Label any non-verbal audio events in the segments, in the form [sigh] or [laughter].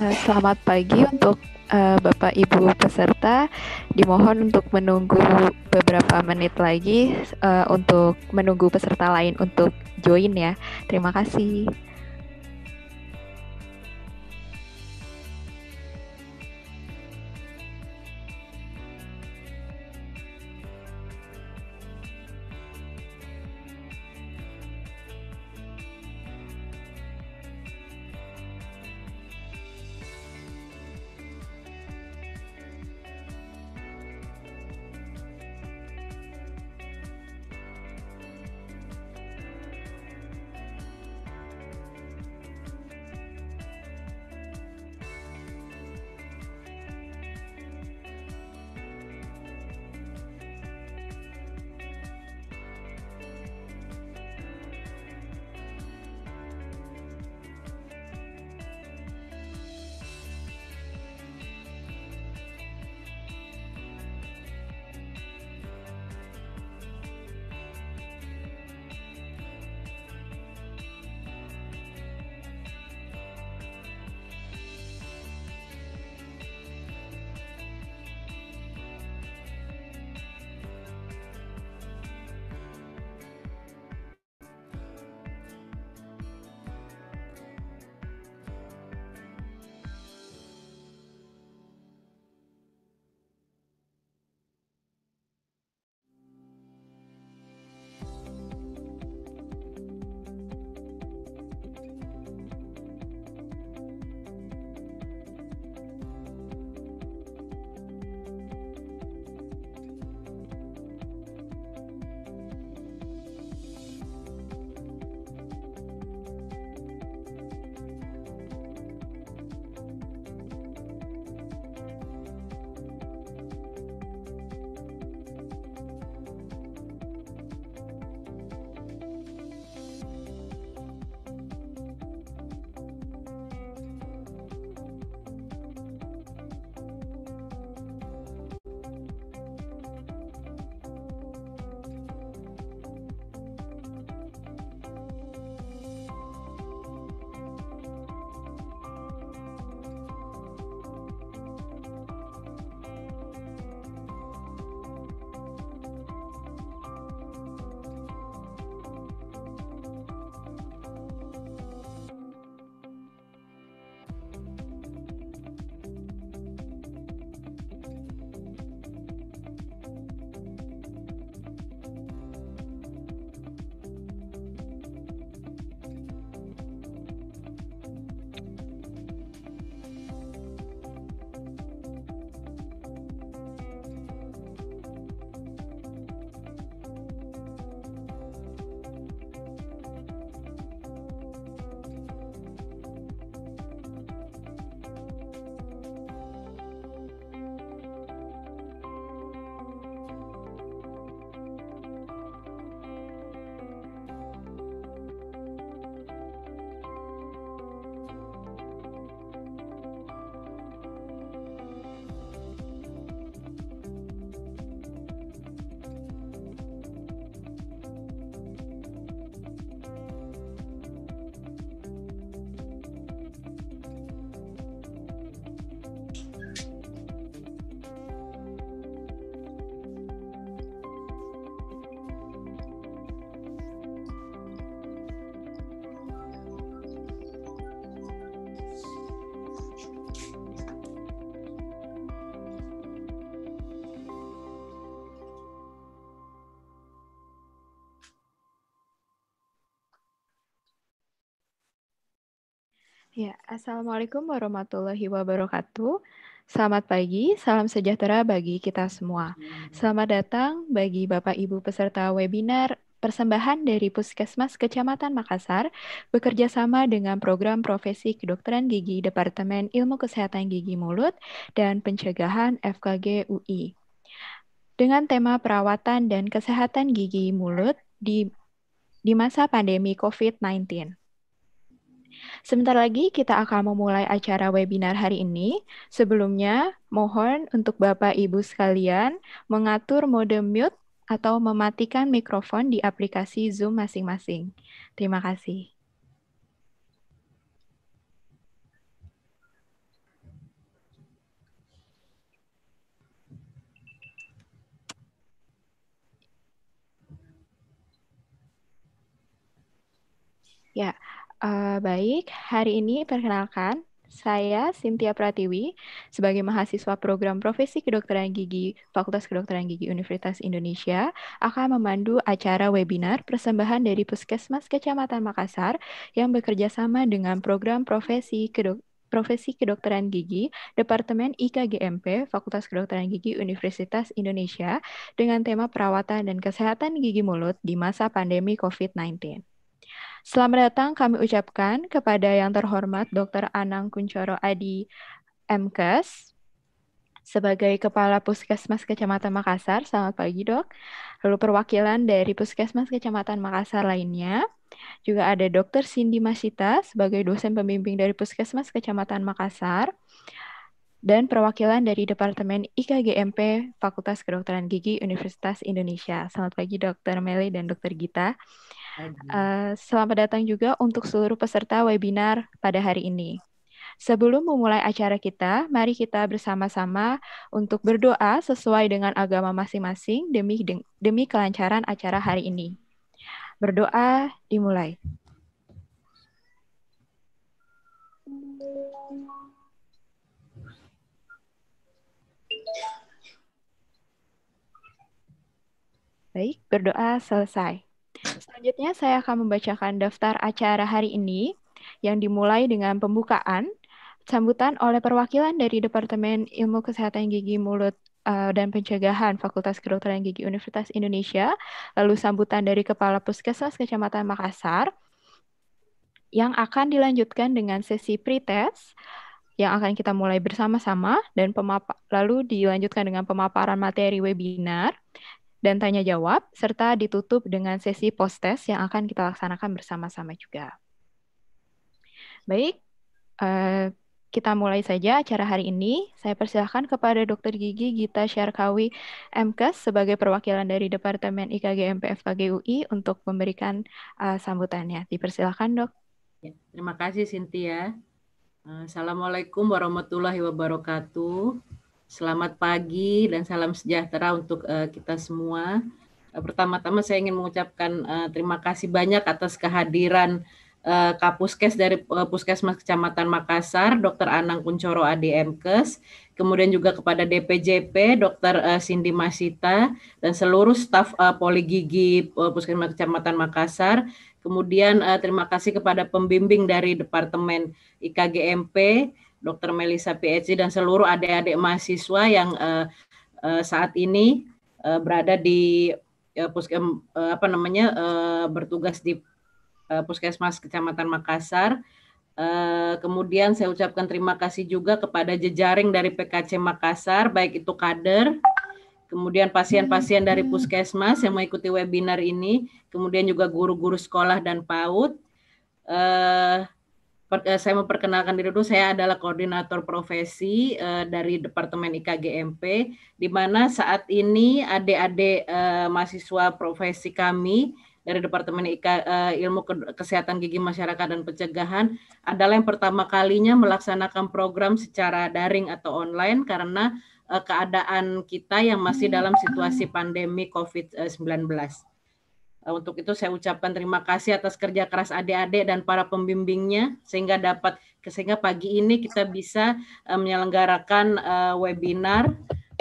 Uh, selamat pagi untuk uh, Bapak Ibu peserta. Dimohon untuk menunggu beberapa menit lagi uh, untuk menunggu peserta lain untuk join ya. Terima kasih. Ya, Assalamualaikum warahmatullahi wabarakatuh. Selamat pagi, salam sejahtera bagi kita semua. Selamat datang bagi Bapak Ibu peserta webinar persembahan dari Puskesmas Kecamatan Makassar bekerja sama dengan program profesi kedokteran gigi Departemen Ilmu Kesehatan Gigi Mulut dan Pencegahan FKG UI. Dengan tema perawatan dan kesehatan gigi mulut di di masa pandemi COVID-19. Sebentar lagi kita akan memulai acara webinar hari ini. Sebelumnya, mohon untuk Bapak Ibu sekalian mengatur mode mute atau mematikan mikrofon di aplikasi Zoom masing-masing. Terima kasih. Ya, yeah uh, baik. Hari ini perkenalkan, saya Cynthia Pratiwi sebagai mahasiswa program Profesi Kedokteran Gigi Fakultas Kedokteran Gigi Universitas Indonesia akan memandu acara webinar persembahan dari Puskesmas Kecamatan Makassar yang bekerja sama dengan program Profesi Kedok Profesi Kedokteran Gigi, Departemen IKGMP, Fakultas Kedokteran Gigi Universitas Indonesia, dengan tema perawatan dan kesehatan gigi mulut di masa pandemi COVID-19. Selamat datang kami ucapkan kepada yang terhormat Dr. Anang Kuncoro Adi MKes sebagai Kepala Puskesmas Kecamatan Makassar. Selamat pagi dok. Lalu perwakilan dari Puskesmas Kecamatan Makassar lainnya. Juga ada Dr. Cindy Masita sebagai dosen pembimbing dari Puskesmas Kecamatan Makassar dan perwakilan dari Departemen IKGMP Fakultas Kedokteran Gigi Universitas Indonesia. Selamat pagi Dr. Meli dan Dr. Gita. Uh, selamat datang juga untuk seluruh peserta webinar pada hari ini. Sebelum memulai acara kita, mari kita bersama-sama untuk berdoa sesuai dengan agama masing-masing demi demi kelancaran acara hari ini. Berdoa dimulai. Baik, berdoa selesai. Selanjutnya saya akan membacakan daftar acara hari ini yang dimulai dengan pembukaan, sambutan oleh perwakilan dari Departemen Ilmu Kesehatan Gigi Mulut uh, dan Pencegahan Fakultas Kedokteran Gigi Universitas Indonesia, lalu sambutan dari Kepala Puskesmas Kecamatan Makassar, yang akan dilanjutkan dengan sesi pretest yang akan kita mulai bersama-sama dan lalu dilanjutkan dengan pemaparan materi webinar dan tanya jawab, serta ditutup dengan sesi post-test yang akan kita laksanakan bersama-sama juga. Baik, uh, kita mulai saja acara hari ini. Saya persilahkan kepada Dr. Gigi Gita Syarkawi MKes sebagai perwakilan dari Departemen IKG MPFKG UI untuk memberikan uh, sambutannya. Dipersilahkan, dok. Ya, terima kasih, Cynthia. Eh, Assalamualaikum warahmatullahi wabarakatuh. Selamat pagi dan salam sejahtera untuk uh, kita semua. Uh, Pertama-tama saya ingin mengucapkan uh, terima kasih banyak atas kehadiran uh, Kapuskes dari uh, Puskesmas Kecamatan Makassar, Dr. Anang Kuncoro ADMKes, kemudian juga kepada DPJP, Dr. Uh, Cindy Masita, dan seluruh staf uh, Poligigi uh, Puskesmas Kecamatan Makassar. Kemudian terima kasih kepada pembimbing dari Departemen IKGMP, Dr. Melisa PhD dan seluruh adik-adik mahasiswa yang uh, uh, saat ini uh, berada di uh, puskem uh, apa namanya uh, bertugas di uh, Puskesmas Kecamatan Makassar. Uh, kemudian saya ucapkan terima kasih juga kepada jejaring dari PKC Makassar, baik itu kader, kemudian pasien-pasien dari Puskesmas yang mengikuti webinar ini, kemudian juga guru-guru sekolah dan PAUD. Uh, Eh, saya memperkenalkan diri dulu, saya adalah koordinator profesi uh, dari Departemen IKGMP, di mana saat ini adik-adik uh, mahasiswa profesi kami dari Departemen IK, uh, Ilmu Kesehatan Gigi Masyarakat dan Pencegahan adalah yang pertama kalinya melaksanakan program secara daring atau online karena uh, keadaan kita yang masih dalam situasi pandemi COVID-19. Eh, untuk itu saya ucapkan terima kasih atas kerja keras adik-adik dan para pembimbingnya sehingga dapat sehingga pagi ini kita bisa uh, menyelenggarakan uh, webinar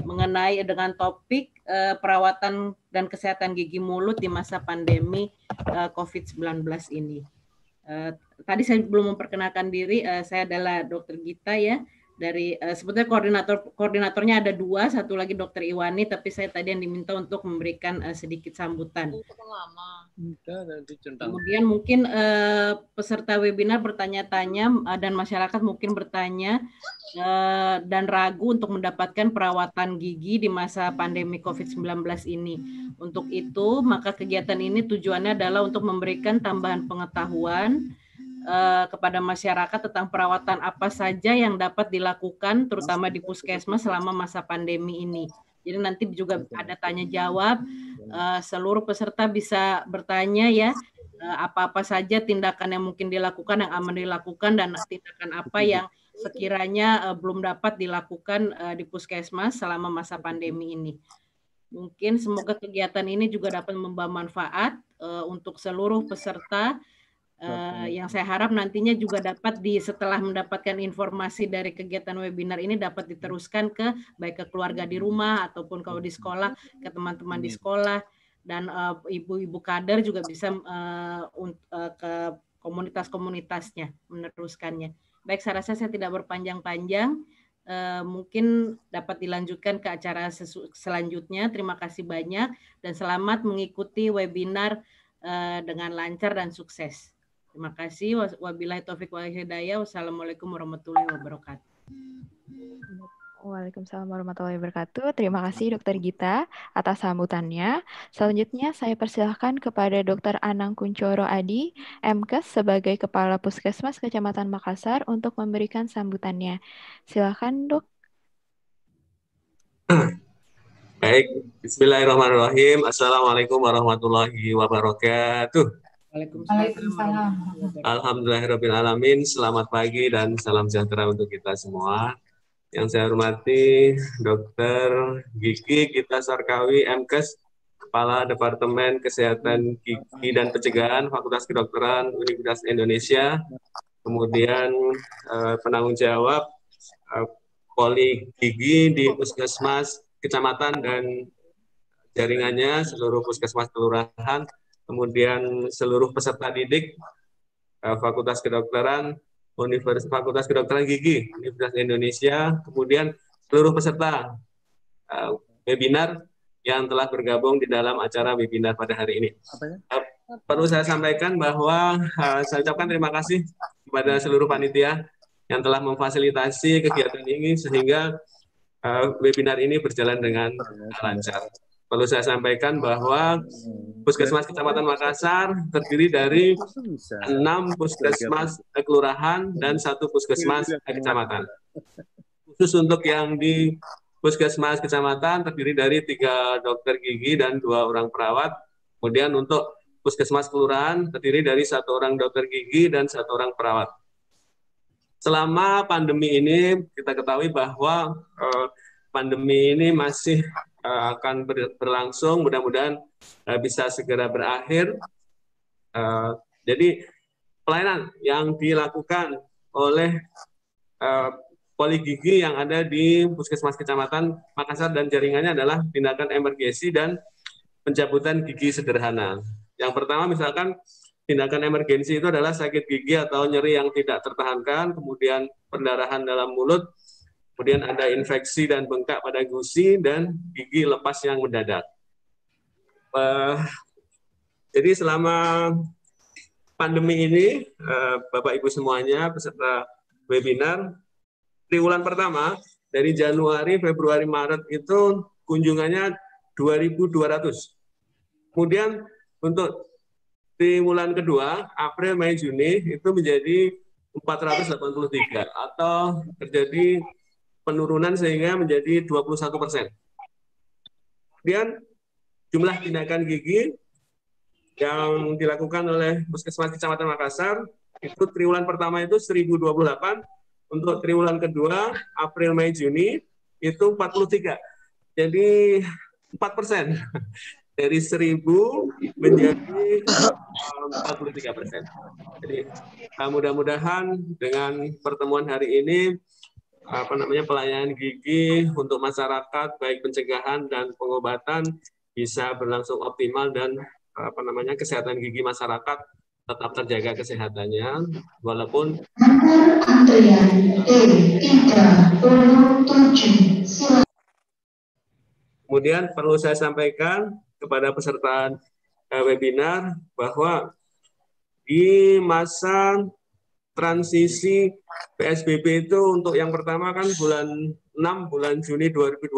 mengenai dengan topik perawatan dan kesehatan gigi mulut di masa pandemi uh, COVID-19 ini. Tadi saya belum memperkenalkan diri, saya adalah Dr. Gita ya dari uh, sebetulnya koordinator koordinatornya ada dua, satu lagi Dokter Iwani, tapi saya tadi yang diminta untuk memberikan uh, sedikit sambutan. Kemudian mungkin uh, peserta webinar bertanya-tanya uh, dan masyarakat mungkin bertanya uh, dan ragu untuk mendapatkan perawatan gigi di masa pandemi COVID-19 ini. Untuk itu, maka kegiatan ini tujuannya adalah untuk memberikan tambahan pengetahuan uh, kepada masyarakat tentang perawatan apa saja yang dapat dilakukan terutama di puskesmas selama masa pandemi ini. Jadi nanti juga ada tanya jawab, uh, seluruh peserta bisa bertanya ya uh, apa-apa saja tindakan yang mungkin dilakukan yang aman dilakukan dan tindakan apa yang sekiranya uh, belum dapat dilakukan uh, di puskesmas selama masa pandemi ini. Mungkin semoga kegiatan ini juga dapat membawa manfaat uh, untuk seluruh peserta Uh, yang saya harap nantinya juga dapat di setelah mendapatkan informasi dari kegiatan webinar ini dapat diteruskan ke baik ke keluarga di rumah ataupun kalau di sekolah ke teman-teman di sekolah dan uh, ibu-ibu kader juga bisa uh, uh, ke komunitas-komunitasnya meneruskannya. Baik, saya rasa saya tidak berpanjang-panjang. Uh, mungkin dapat dilanjutkan ke acara selanjutnya. Terima kasih banyak dan selamat mengikuti webinar uh, dengan lancar dan sukses. Terima kasih. Wabillahi taufik wal hidayah. Wassalamualaikum warahmatullahi wabarakatuh. Waalaikumsalam warahmatullahi wabarakatuh. Terima kasih Dokter Gita atas sambutannya. Selanjutnya saya persilahkan kepada Dokter Anang Kuncoro Adi, MKes sebagai Kepala Puskesmas Kecamatan Makassar untuk memberikan sambutannya. Silakan Dok. Baik, Bismillahirrahmanirrahim. Assalamualaikum warahmatullahi wabarakatuh. Waalaikumsalam. Alhamdulillahirrahmanirrahim. Selamat pagi dan salam sejahtera untuk kita semua. Yang saya hormati Dr. Gigi Gita Sarkawi, MKes, Kepala Departemen Kesehatan Gigi dan Pencegahan Fakultas Kedokteran Universitas Indonesia, kemudian eh, penanggung jawab eh, poli gigi di Puskesmas Kecamatan dan jaringannya seluruh Puskesmas Kelurahan kemudian seluruh peserta didik uh, Fakultas Kedokteran Universitas Fakultas Kedokteran Gigi Universitas Indonesia, kemudian seluruh peserta uh, webinar yang telah bergabung di dalam acara webinar pada hari ini. Uh, perlu saya sampaikan bahwa saya ucapkan terima kasih kepada seluruh panitia yang telah memfasilitasi kegiatan ini sehingga webinar ini berjalan dengan lancar. Perlu saya sampaikan bahwa Puskesmas Kecamatan Makassar terdiri dari enam puskesmas kelurahan dan satu puskesmas kecamatan. Khusus untuk yang di Puskesmas Kecamatan terdiri dari tiga dokter gigi dan dua orang perawat. Kemudian untuk Puskesmas Kelurahan terdiri dari satu orang dokter gigi dan satu orang perawat. Selama pandemi ini kita ketahui bahwa eh, pandemi ini masih uh, akan ber, berlangsung. Mudah-mudahan uh, bisa segera berakhir. Uh, jadi pelayanan yang dilakukan oleh uh, poli gigi yang ada di Puskesmas Kecamatan Makassar dan jaringannya adalah tindakan emergensi dan pencabutan gigi sederhana. Yang pertama misalkan tindakan emergensi itu adalah sakit gigi atau nyeri yang tidak tertahankan, kemudian pendarahan dalam mulut, kemudian ada infeksi dan bengkak pada gusi dan gigi lepas yang mendadak. Uh, jadi selama pandemi ini, uh, Bapak Ibu semuanya peserta webinar, triwulan pertama dari Januari, Februari, Maret itu kunjungannya 2.200. Kemudian untuk triwulan kedua, April, Mei, Juni itu menjadi 483 atau terjadi penurunan sehingga menjadi 21 persen. Kemudian jumlah tindakan gigi yang dilakukan oleh Puskesmas Kecamatan Makassar itu triwulan pertama itu 1028, untuk triwulan kedua April Mei Juni itu 43. Jadi 4 persen [laughs] dari 1000 menjadi 43 persen. Jadi mudah-mudahan dengan pertemuan hari ini apa namanya pelayanan gigi untuk masyarakat baik pencegahan dan pengobatan bisa berlangsung optimal dan apa namanya kesehatan gigi masyarakat tetap terjaga kesehatannya. Walaupun Kemudian perlu saya sampaikan kepada peserta eh, webinar bahwa di masa transisi PSBB itu untuk yang pertama kan bulan 6 bulan Juni 2020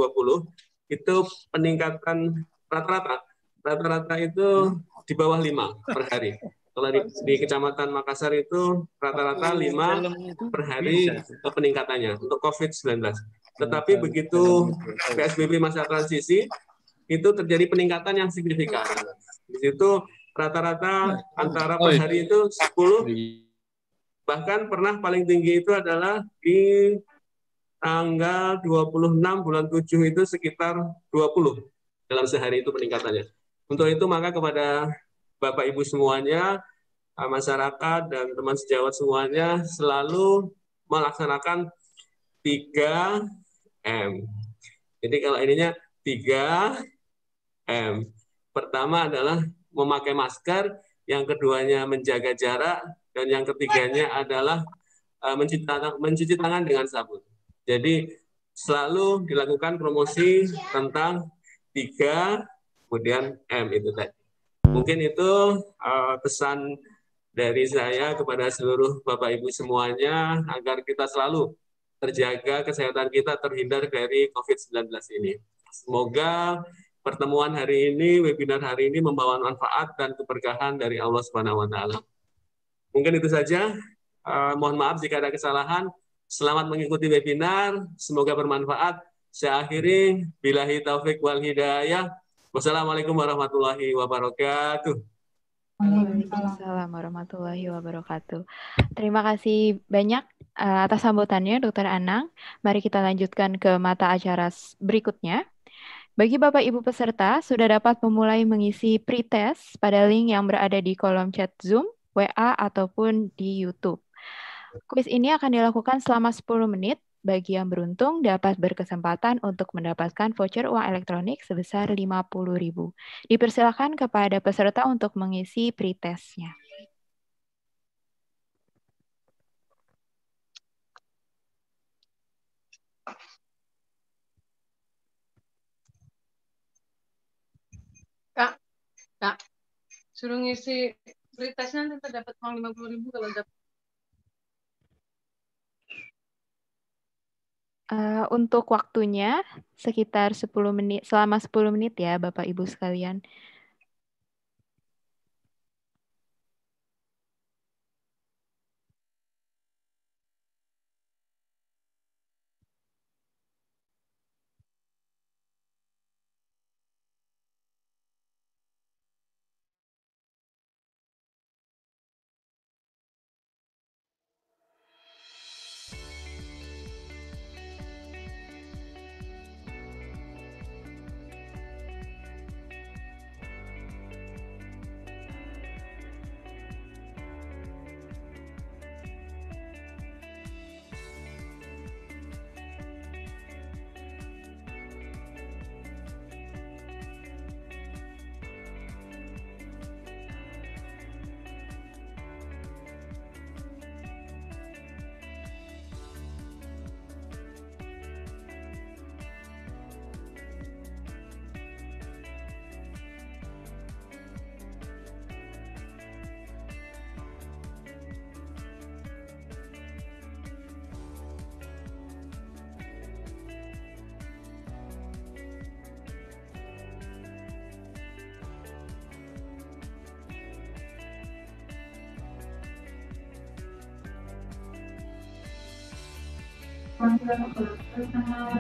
itu peningkatan rata-rata rata-rata itu di bawah 5 per hari. Kalau di, di Kecamatan Makassar itu rata-rata 5 per hari peningkatannya untuk COVID-19. Tetapi begitu PSBB masa transisi itu terjadi peningkatan yang signifikan. Di situ rata-rata antara per hari itu 10 Bahkan pernah paling tinggi itu adalah di tanggal 26 bulan 7 itu sekitar 20 dalam sehari itu peningkatannya. Untuk itu maka kepada Bapak Ibu semuanya masyarakat dan teman sejawat semuanya selalu melaksanakan 3M. Jadi kalau ininya 3M. Pertama adalah memakai masker, yang keduanya menjaga jarak, dan yang ketiganya adalah uh, mencuci, tangan, mencuci tangan dengan sabun. Jadi selalu dilakukan promosi tentang tiga, kemudian M itu tadi. Mungkin itu uh, pesan dari saya kepada seluruh Bapak Ibu semuanya agar kita selalu terjaga kesehatan kita terhindar dari COVID-19 ini. Semoga pertemuan hari ini, webinar hari ini membawa manfaat dan keberkahan dari Allah Subhanahu wa taala. Mungkin itu saja. Uh, mohon maaf jika ada kesalahan. Selamat mengikuti webinar. Semoga bermanfaat. Saya akhiri. Bilahi taufik wal hidayah. Wassalamualaikum warahmatullahi wabarakatuh. Waalaikumsalam warahmatullahi wabarakatuh. Terima kasih banyak uh, atas sambutannya, Dokter Anang. Mari kita lanjutkan ke mata acara berikutnya. Bagi Bapak Ibu peserta, sudah dapat memulai mengisi pretest pada link yang berada di kolom chat Zoom, WA, ataupun di YouTube. Kuis ini akan dilakukan selama 10 menit bagi yang beruntung dapat berkesempatan untuk mendapatkan voucher uang elektronik sebesar Rp50.000. Dipersilakan kepada peserta untuk mengisi pretestnya. Kak, Kak, suruh ngisi pretestnya nanti dapat uang 50.000 kalau dapat Uh, untuk waktunya sekitar 10 menit, selama 10 menit ya Bapak Ibu sekalian.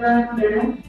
una.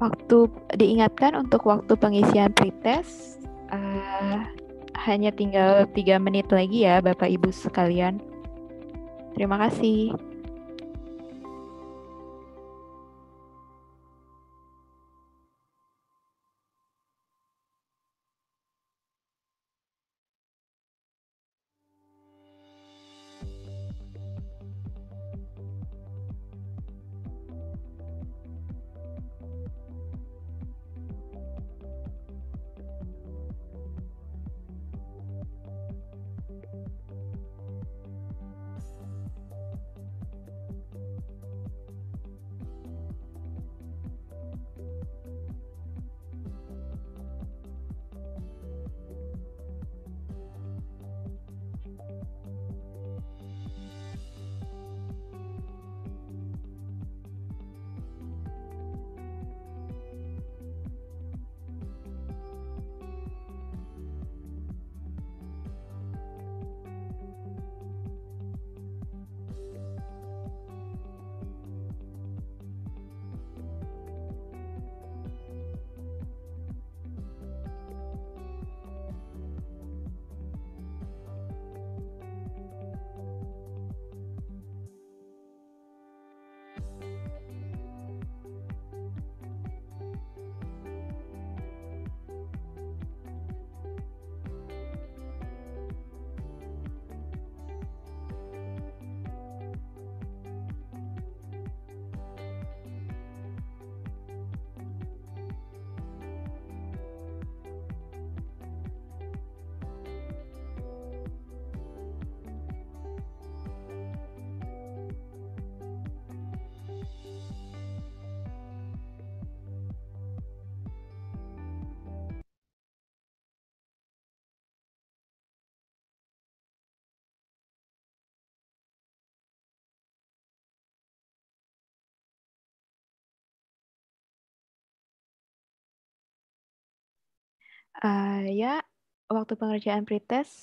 Waktu diingatkan untuk waktu pengisian pretest uh, hanya tinggal tiga menit lagi ya Bapak Ibu sekalian. Terima kasih. Uh, ya, waktu pengerjaan pretest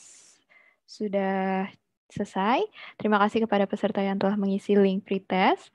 sudah selesai. Terima kasih kepada peserta yang telah mengisi link pretest.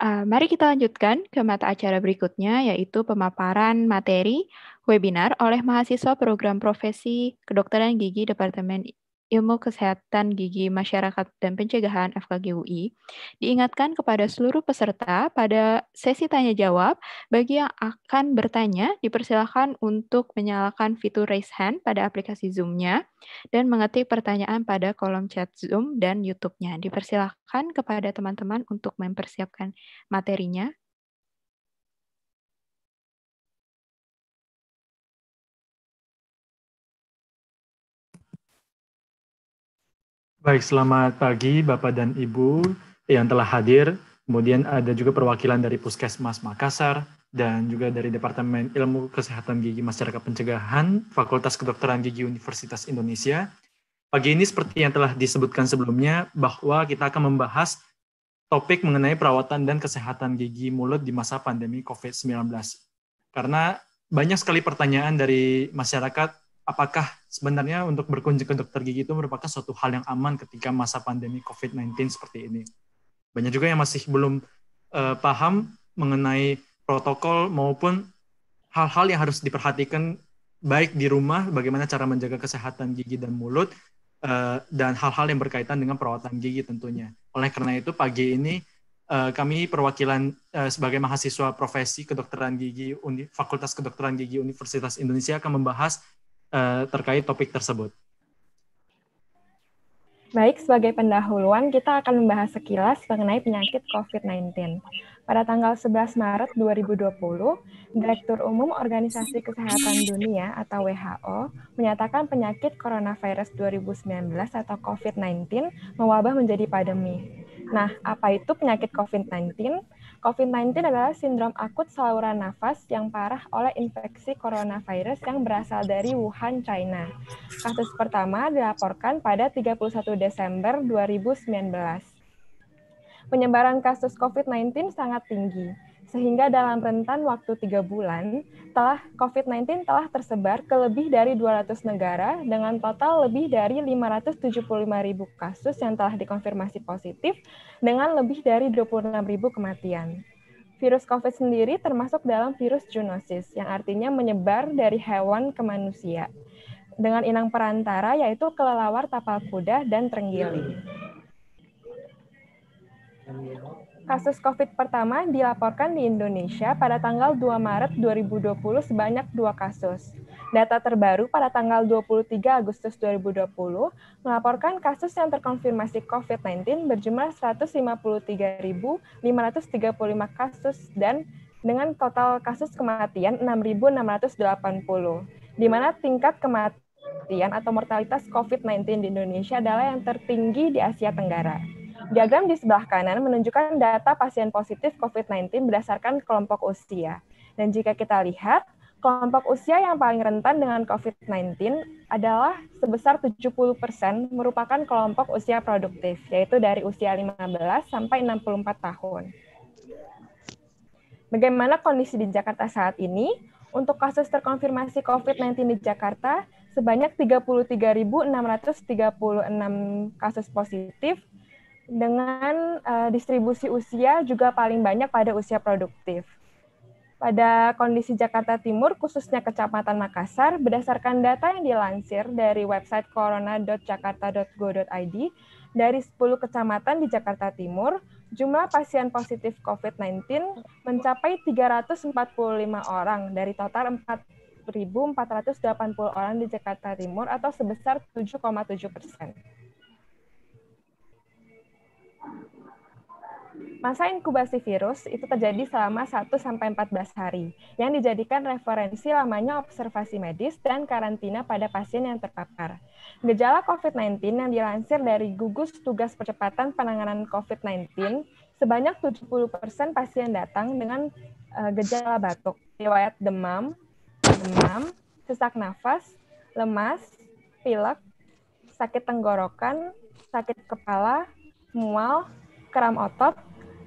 Uh, mari kita lanjutkan ke mata acara berikutnya, yaitu pemaparan materi webinar oleh mahasiswa program profesi kedokteran gigi Departemen Ilmu Kesehatan Gigi Masyarakat dan Pencegahan FKG UI, diingatkan kepada seluruh peserta pada sesi tanya jawab, bagi yang akan bertanya, dipersilakan untuk menyalakan fitur raise hand pada aplikasi Zoom-nya dan mengetik pertanyaan pada kolom chat Zoom dan YouTube-nya. Dipersilakan kepada teman-teman untuk mempersiapkan materinya Baik, selamat pagi Bapak dan Ibu yang telah hadir. Kemudian ada juga perwakilan dari Puskesmas Makassar dan juga dari Departemen Ilmu Kesehatan Gigi Masyarakat Pencegahan Fakultas Kedokteran Gigi Universitas Indonesia. Pagi ini seperti yang telah disebutkan sebelumnya bahwa kita akan membahas topik mengenai perawatan dan kesehatan gigi mulut di masa pandemi COVID-19. Karena banyak sekali pertanyaan dari masyarakat apakah sebenarnya untuk berkunjung ke dokter gigi itu merupakan suatu hal yang aman ketika masa pandemi COVID-19 seperti ini. Banyak juga yang masih belum uh, paham mengenai protokol maupun hal-hal yang harus diperhatikan baik di rumah, bagaimana cara menjaga kesehatan gigi dan mulut, uh, dan hal-hal yang berkaitan dengan perawatan gigi tentunya. Oleh karena itu, pagi ini uh, kami perwakilan uh, sebagai mahasiswa profesi kedokteran gigi Uni, Fakultas Kedokteran Gigi Universitas Indonesia akan membahas uh, terkait topik tersebut. Baik, sebagai pendahuluan kita akan membahas sekilas mengenai penyakit COVID-19. Pada tanggal 11 Maret 2020, Direktur Umum Organisasi Kesehatan Dunia atau WHO menyatakan penyakit coronavirus 2019 atau COVID-19 mewabah menjadi pandemi. Nah, apa itu penyakit COVID-19? COVID-19 adalah sindrom akut saluran nafas yang parah oleh infeksi coronavirus yang berasal dari Wuhan, China. Kasus pertama dilaporkan pada 31 Desember 2019. Penyebaran kasus COVID-19 sangat tinggi, sehingga dalam rentan waktu tiga bulan, telah COVID-19 telah tersebar ke lebih dari 200 negara dengan total lebih dari 575 ribu kasus yang telah dikonfirmasi positif dengan lebih dari 26 ribu kematian. Virus COVID sendiri termasuk dalam virus zoonosis, yang artinya menyebar dari hewan ke manusia, dengan inang perantara yaitu kelelawar tapal kuda dan terenggiling. Kasus COVID pertama dilaporkan di Indonesia pada tanggal 2 Maret 2020 sebanyak dua kasus. Data terbaru pada tanggal 23 Agustus 2020 melaporkan kasus yang terkonfirmasi COVID-19 berjumlah 153.535 kasus dan dengan total kasus kematian 6.680, di mana tingkat kematian atau mortalitas COVID-19 di Indonesia adalah yang tertinggi di Asia Tenggara. Diagram di sebelah kanan menunjukkan data pasien positif COVID-19 berdasarkan kelompok usia. Dan jika kita lihat, kelompok usia yang paling rentan dengan COVID-19 adalah sebesar 70% merupakan kelompok usia produktif, yaitu dari usia 15 sampai 64 tahun. Bagaimana kondisi di Jakarta saat ini? Untuk kasus terkonfirmasi COVID-19 di Jakarta, sebanyak 33.636 kasus positif dengan uh, distribusi usia juga paling banyak pada usia produktif. Pada kondisi Jakarta Timur, khususnya Kecamatan Makassar, berdasarkan data yang dilansir dari website corona.jakarta.go.id, dari 10 kecamatan di Jakarta Timur, jumlah pasien positif COVID-19 mencapai 345 orang dari total 4.480 orang di Jakarta Timur atau sebesar 7,7 persen. Masa inkubasi virus itu terjadi selama 1 sampai 14 hari, yang dijadikan referensi lamanya observasi medis dan karantina pada pasien yang terpapar. Gejala COVID-19 yang dilansir dari gugus tugas percepatan penanganan COVID-19, sebanyak 70% pasien datang dengan uh, gejala batuk, riwayat demam, demam, sesak nafas, lemas, pilek, sakit tenggorokan, sakit kepala, mual, kram otot,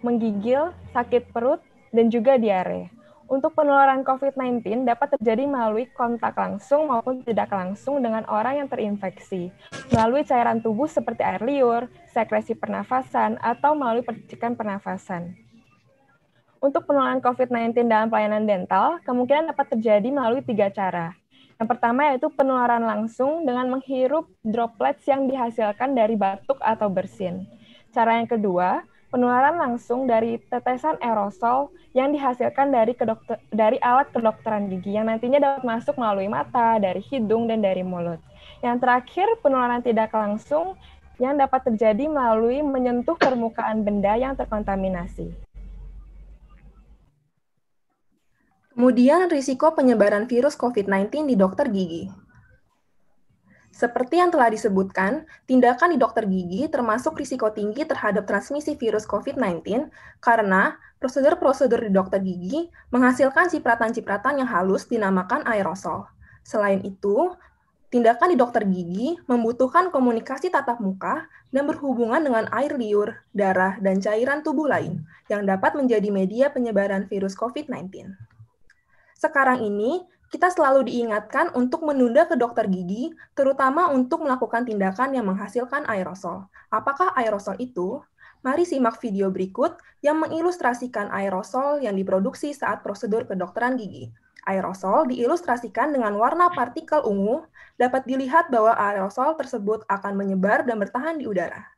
menggigil, sakit perut, dan juga diare. Untuk penularan COVID-19 dapat terjadi melalui kontak langsung maupun tidak langsung dengan orang yang terinfeksi, melalui cairan tubuh seperti air liur, sekresi pernafasan, atau melalui percikan pernafasan. Untuk penularan COVID-19 dalam pelayanan dental, kemungkinan dapat terjadi melalui tiga cara. Yang pertama yaitu penularan langsung dengan menghirup droplets yang dihasilkan dari batuk atau bersin. Cara yang kedua, penularan langsung dari tetesan aerosol yang dihasilkan dari kedokter, dari alat kedokteran gigi yang nantinya dapat masuk melalui mata, dari hidung, dan dari mulut. Yang terakhir, penularan tidak langsung yang dapat terjadi melalui menyentuh permukaan benda yang terkontaminasi. Kemudian risiko penyebaran virus COVID-19 di dokter gigi. Seperti yang telah disebutkan, tindakan di dokter gigi termasuk risiko tinggi terhadap transmisi virus COVID-19 karena prosedur-prosedur di dokter gigi menghasilkan cipratan-cipratan yang halus dinamakan aerosol. Selain itu, tindakan di dokter gigi membutuhkan komunikasi tatap muka dan berhubungan dengan air liur, darah, dan cairan tubuh lain yang dapat menjadi media penyebaran virus COVID-19. Sekarang ini, kita selalu diingatkan untuk menunda ke dokter gigi, terutama untuk melakukan tindakan yang menghasilkan aerosol. Apakah aerosol itu? Mari simak video berikut yang mengilustrasikan aerosol yang diproduksi saat prosedur kedokteran gigi. Aerosol diilustrasikan dengan warna partikel ungu, dapat dilihat bahwa aerosol tersebut akan menyebar dan bertahan di udara.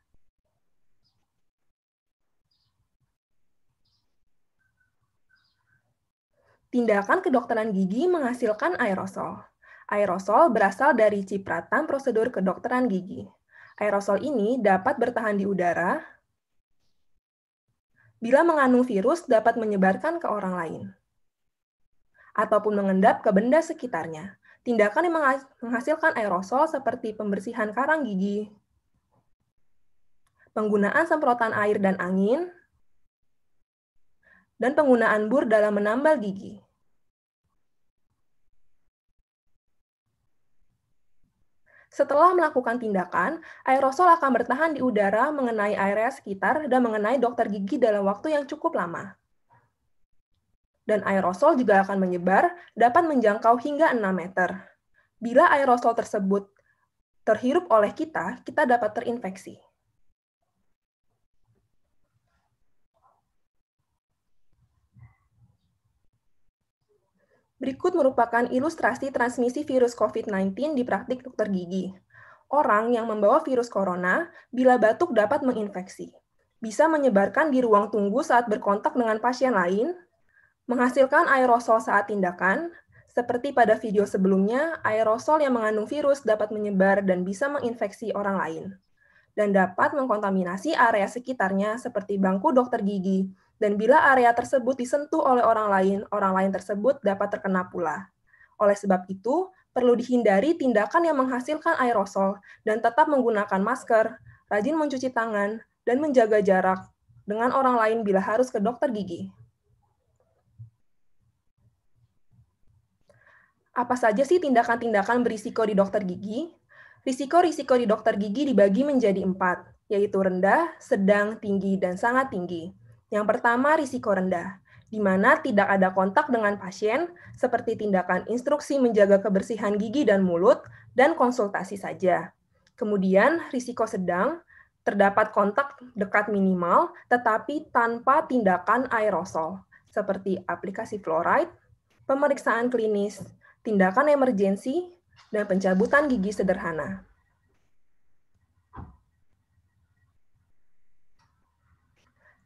Tindakan kedokteran gigi menghasilkan aerosol. Aerosol berasal dari cipratan prosedur kedokteran gigi. Aerosol ini dapat bertahan di udara, bila mengandung virus dapat menyebarkan ke orang lain, ataupun mengendap ke benda sekitarnya. Tindakan yang menghasilkan aerosol seperti pembersihan karang gigi, penggunaan semprotan air dan angin, dan penggunaan bur dalam menambal gigi. Setelah melakukan tindakan, aerosol akan bertahan di udara mengenai area sekitar dan mengenai dokter gigi dalam waktu yang cukup lama. Dan aerosol juga akan menyebar, dapat menjangkau hingga 6 meter. Bila aerosol tersebut terhirup oleh kita, kita dapat terinfeksi. Berikut merupakan ilustrasi transmisi virus COVID-19 di praktik dokter gigi. Orang yang membawa virus corona bila batuk dapat menginfeksi. Bisa menyebarkan di ruang tunggu saat berkontak dengan pasien lain, menghasilkan aerosol saat tindakan, seperti pada video sebelumnya, aerosol yang mengandung virus dapat menyebar dan bisa menginfeksi orang lain dan dapat mengkontaminasi area sekitarnya seperti bangku dokter gigi. Dan bila area tersebut disentuh oleh orang lain, orang lain tersebut dapat terkena pula. Oleh sebab itu, perlu dihindari tindakan yang menghasilkan aerosol dan tetap menggunakan masker, rajin mencuci tangan, dan menjaga jarak dengan orang lain bila harus ke dokter gigi. Apa saja sih tindakan-tindakan berisiko di dokter gigi? Risiko-risiko di dokter gigi dibagi menjadi empat, yaitu rendah, sedang, tinggi, dan sangat tinggi. Yang pertama, risiko rendah, di mana tidak ada kontak dengan pasien, seperti tindakan instruksi menjaga kebersihan gigi dan mulut, dan konsultasi saja. Kemudian, risiko sedang, terdapat kontak dekat minimal, tetapi tanpa tindakan aerosol, seperti aplikasi fluoride, pemeriksaan klinis, tindakan emergensi, dan pencabutan gigi sederhana.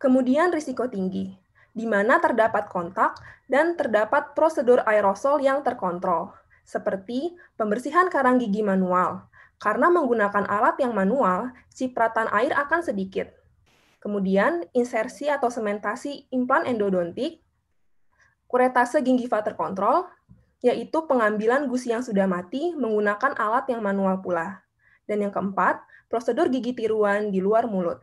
Kemudian risiko tinggi, di mana terdapat kontak dan terdapat prosedur aerosol yang terkontrol, seperti pembersihan karang gigi manual. Karena menggunakan alat yang manual, cipratan air akan sedikit. Kemudian, insersi atau sementasi implan endodontik, kuretase gingiva terkontrol, yaitu pengambilan gusi yang sudah mati menggunakan alat yang manual pula. Dan yang keempat, prosedur gigi tiruan di luar mulut.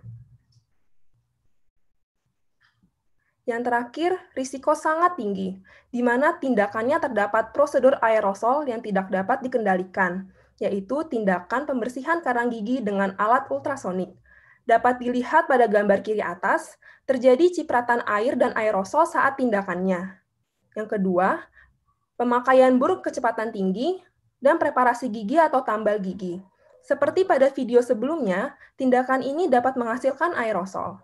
Yang terakhir, risiko sangat tinggi, di mana tindakannya terdapat prosedur aerosol yang tidak dapat dikendalikan, yaitu tindakan pembersihan karang gigi dengan alat ultrasonik. Dapat dilihat pada gambar kiri atas, terjadi cipratan air dan aerosol saat tindakannya. Yang kedua, pemakaian buruk kecepatan tinggi, dan preparasi gigi atau tambal gigi. Seperti pada video sebelumnya, tindakan ini dapat menghasilkan aerosol.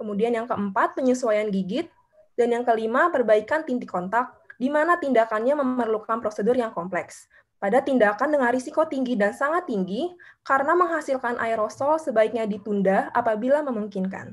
Kemudian yang keempat, penyesuaian gigit. Dan yang kelima, perbaikan titik kontak, di mana tindakannya memerlukan prosedur yang kompleks. Pada tindakan dengan risiko tinggi dan sangat tinggi, karena menghasilkan aerosol sebaiknya ditunda apabila memungkinkan.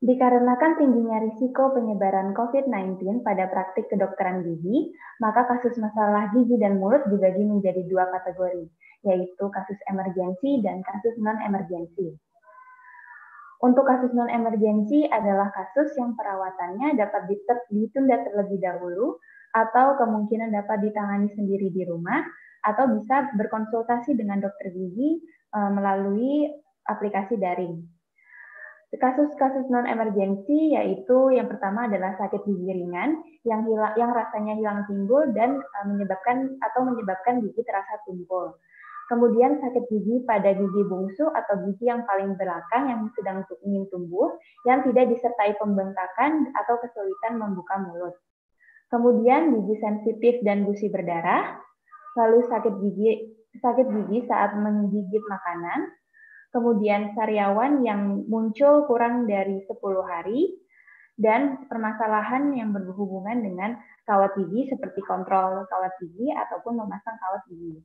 Dikarenakan tingginya risiko penyebaran COVID-19 pada praktik kedokteran gigi, maka kasus masalah gigi dan mulut dibagi menjadi dua kategori, yaitu kasus emergensi dan kasus non-emergensi. Untuk kasus non-emergensi adalah kasus yang perawatannya dapat ditunda terlebih dahulu atau kemungkinan dapat ditangani sendiri di rumah atau bisa berkonsultasi dengan dokter gigi eh, melalui aplikasi daring. Kasus-kasus non emergensi yaitu yang pertama adalah sakit gigi ringan yang hilang, yang rasanya hilang timbul dan uh, menyebabkan atau menyebabkan gigi terasa tumpul. Kemudian sakit gigi pada gigi bungsu atau gigi yang paling belakang yang sedang ingin tumbuh yang tidak disertai pembengkakan atau kesulitan membuka mulut. Kemudian gigi sensitif dan gusi berdarah, lalu sakit gigi sakit gigi saat menggigit makanan, kemudian sariawan yang muncul kurang dari 10 hari, dan permasalahan yang berhubungan dengan kawat gigi seperti kontrol kawat gigi ataupun memasang kawat gigi.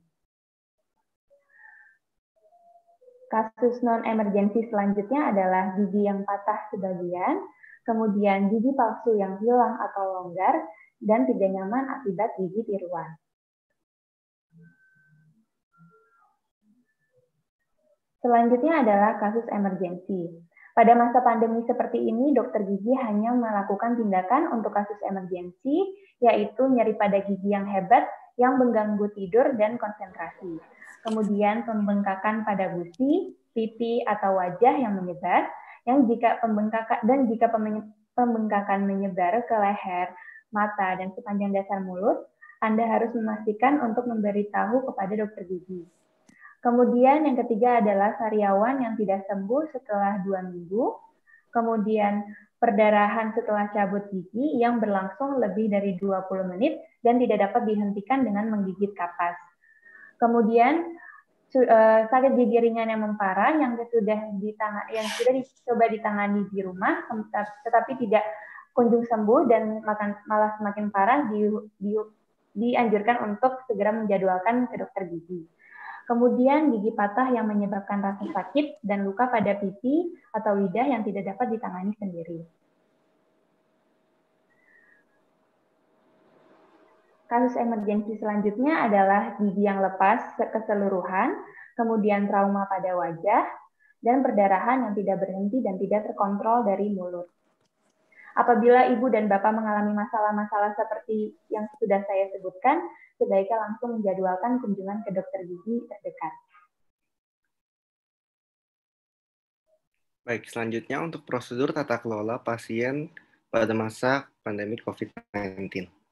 Kasus non-emergensi selanjutnya adalah gigi yang patah sebagian, kemudian gigi palsu yang hilang atau longgar, dan tidak nyaman akibat gigi tiruan. Selanjutnya adalah kasus emergensi. Pada masa pandemi seperti ini, dokter gigi hanya melakukan tindakan untuk kasus emergensi, yaitu nyeri pada gigi yang hebat yang mengganggu tidur dan konsentrasi. Kemudian pembengkakan pada gusi, pipi atau wajah yang menyebar, yang jika pembengkakan dan jika pembengkakan menyebar ke leher, mata dan sepanjang dasar mulut, Anda harus memastikan untuk memberitahu kepada dokter gigi. Kemudian yang ketiga adalah sariawan yang tidak sembuh setelah dua minggu. Kemudian perdarahan setelah cabut gigi yang berlangsung lebih dari 20 menit dan tidak dapat dihentikan dengan menggigit kapas. Kemudian uh, sakit gigi ringan yang memparah yang sudah ditangani yang sudah dicoba ditangani di rumah tetapi tidak kunjung sembuh dan makan, malah semakin parah di, di, dianjurkan untuk segera menjadwalkan ke dokter gigi. Kemudian gigi patah yang menyebabkan rasa sakit dan luka pada pipi atau lidah yang tidak dapat ditangani sendiri. Kasus emergensi selanjutnya adalah gigi yang lepas keseluruhan, kemudian trauma pada wajah, dan perdarahan yang tidak berhenti dan tidak terkontrol dari mulut. Apabila ibu dan bapak mengalami masalah-masalah seperti yang sudah saya sebutkan, sebaiknya langsung menjadwalkan kunjungan ke dokter gigi terdekat. Baik, selanjutnya untuk prosedur tata kelola pasien pada masa pandemi COVID-19.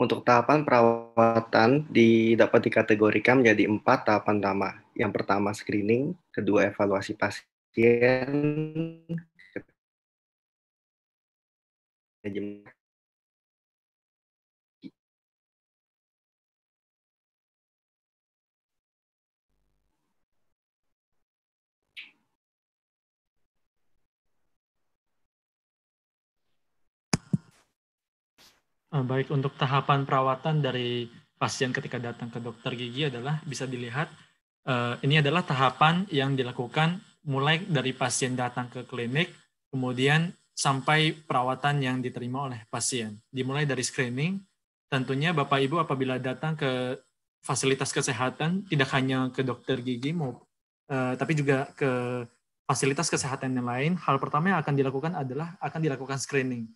Untuk tahapan perawatan di, dapat dikategorikan menjadi empat tahapan utama. Yang pertama screening, kedua evaluasi pasien, baik untuk tahapan perawatan dari pasien ketika datang ke dokter gigi adalah bisa dilihat uh, ini adalah tahapan yang dilakukan mulai dari pasien datang ke klinik kemudian sampai perawatan yang diterima oleh pasien. Dimulai dari screening, tentunya Bapak Ibu apabila datang ke fasilitas kesehatan tidak hanya ke dokter gigi mau uh, tapi juga ke fasilitas kesehatan yang lain, hal pertama yang akan dilakukan adalah akan dilakukan screening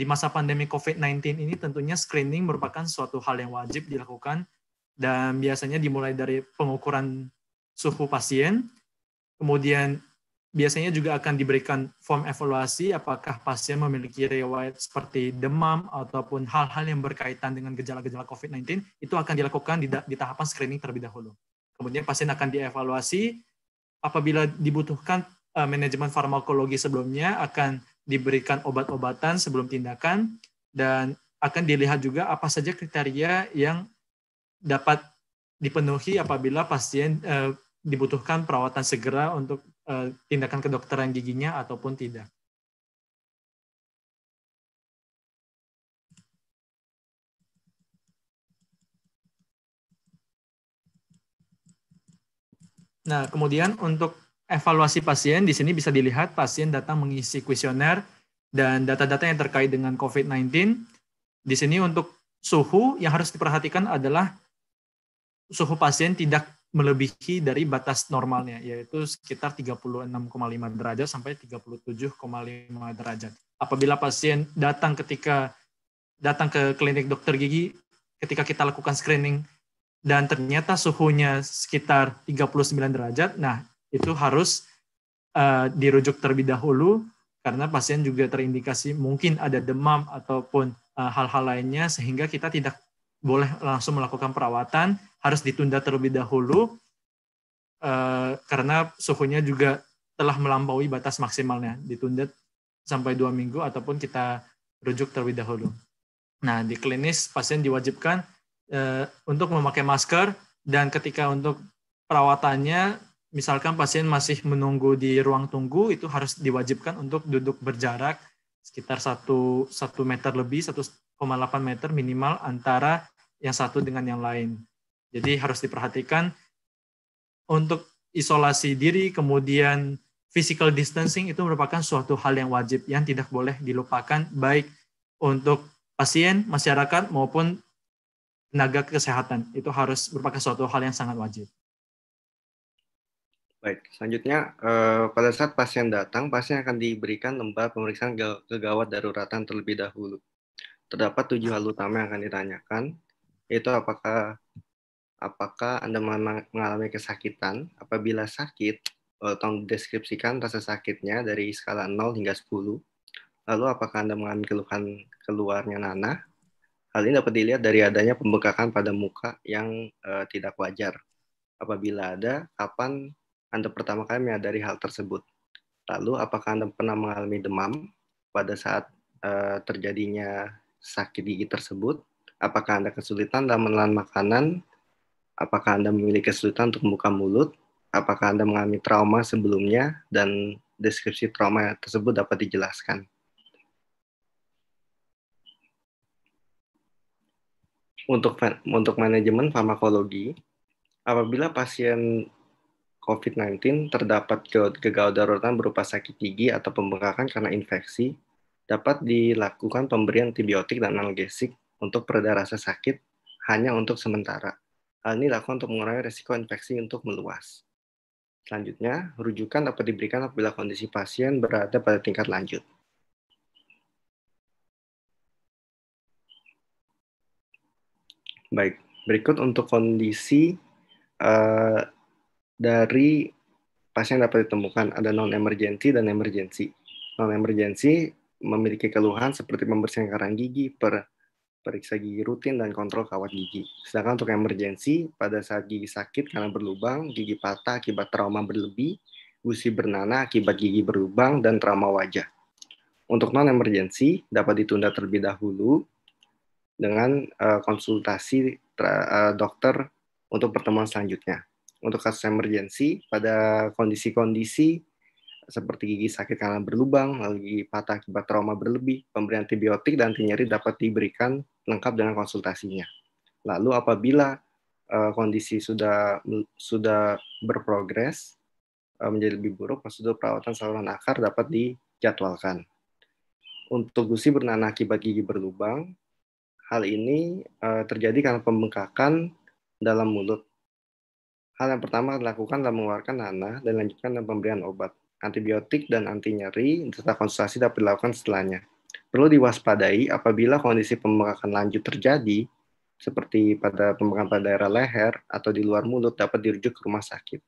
di masa pandemi COVID-19 ini tentunya screening merupakan suatu hal yang wajib dilakukan dan biasanya dimulai dari pengukuran suhu pasien, kemudian biasanya juga akan diberikan form evaluasi apakah pasien memiliki riwayat seperti demam ataupun hal-hal yang berkaitan dengan gejala-gejala COVID-19 itu akan dilakukan di, di tahapan screening terlebih dahulu. Kemudian pasien akan dievaluasi. Apabila dibutuhkan uh, manajemen farmakologi sebelumnya akan diberikan obat-obatan sebelum tindakan dan akan dilihat juga apa saja kriteria yang dapat dipenuhi apabila pasien eh, dibutuhkan perawatan segera untuk eh, tindakan kedokteran giginya ataupun tidak. Nah, kemudian untuk evaluasi pasien di sini bisa dilihat pasien datang mengisi kuesioner dan data-data yang terkait dengan COVID-19. Di sini untuk suhu yang harus diperhatikan adalah suhu pasien tidak melebihi dari batas normalnya, yaitu sekitar 36,5 derajat sampai 37,5 derajat. Apabila pasien datang ketika datang ke klinik dokter gigi, ketika kita lakukan screening dan ternyata suhunya sekitar 39 derajat, nah itu harus uh, dirujuk terlebih dahulu karena pasien juga terindikasi mungkin ada demam ataupun eh, hal-hal uh, lainnya sehingga kita tidak boleh langsung melakukan perawatan harus ditunda terlebih dahulu uh, karena suhunya juga telah melampaui batas maksimalnya ditunda sampai dua minggu ataupun kita rujuk terlebih dahulu. Nah di klinis pasien diwajibkan uh, untuk memakai masker dan ketika untuk perawatannya misalkan pasien masih menunggu di ruang tunggu itu harus diwajibkan untuk duduk berjarak sekitar satu satu meter lebih 1,8 meter minimal antara yang satu dengan yang lain. Jadi harus diperhatikan untuk isolasi diri kemudian physical distancing itu merupakan suatu hal yang wajib yang tidak boleh dilupakan baik untuk pasien, masyarakat maupun tenaga kesehatan. Itu harus merupakan suatu hal yang sangat wajib. Baik, selanjutnya eh, pada saat pasien datang, pasien akan diberikan lembar pemeriksaan kegawat daruratan terlebih dahulu. Terdapat tujuh hal utama yang akan ditanyakan, yaitu apakah apakah Anda mengalami kesakitan, apabila sakit, eh, tolong deskripsikan rasa sakitnya dari skala 0 hingga 10. Lalu apakah Anda mengalami keluhan keluarnya nanah? Hal ini dapat dilihat dari adanya pembekakan pada muka yang uh, tidak wajar. Apabila ada, kapan anda pertama kali menyadari hal tersebut? Lalu, apakah Anda pernah mengalami demam pada saat uh, terjadinya sakit gigi tersebut? Apakah Anda kesulitan dalam menelan makanan? apakah Anda memiliki kesulitan untuk membuka mulut, apakah Anda mengalami trauma sebelumnya, dan deskripsi trauma tersebut dapat dijelaskan. Untuk untuk manajemen farmakologi, apabila pasien COVID-19 terdapat gejala daruratan berupa sakit gigi atau pembengkakan karena infeksi, dapat dilakukan pemberian antibiotik dan analgesik untuk pereda rasa sakit hanya untuk sementara. Hal ini dilakukan untuk mengurangi risiko infeksi untuk meluas. Selanjutnya, rujukan dapat diberikan apabila kondisi pasien berada pada tingkat lanjut. Baik, berikut untuk kondisi uh, dari pasien dapat ditemukan ada non emergency dan emergency. Non emergency memiliki keluhan seperti pembersihan karang gigi, per, periksa gigi rutin dan kontrol kawat gigi. Sedangkan untuk emergency pada saat gigi sakit karena berlubang, gigi patah akibat trauma berlebih, gusi bernanah akibat gigi berlubang dan trauma wajah. Untuk non emergency dapat ditunda terlebih dahulu dengan uh, konsultasi uh, dokter untuk pertemuan selanjutnya. Untuk kasus emergensi, pada kondisi-kondisi seperti gigi sakit karena berlubang, lalu gigi patah akibat trauma berlebih, pemberian antibiotik dan anti nyeri dapat diberikan lengkap dengan konsultasinya. Lalu apabila uh, kondisi sudah sudah berprogres uh, menjadi lebih buruk, prosedur perawatan saluran akar dapat dijadwalkan. Untuk gusi bernanah akibat gigi berlubang, Hal ini uh, terjadi karena pembengkakan dalam mulut. Hal yang pertama dilakukan adalah mengeluarkan nanah dan lanjutkan dengan pemberian obat. Antibiotik dan anti nyeri serta konsultasi dapat dilakukan setelahnya. Perlu diwaspadai apabila kondisi pembengkakan lanjut terjadi, seperti pada pembengkakan pada daerah leher atau di luar mulut dapat dirujuk ke rumah sakit.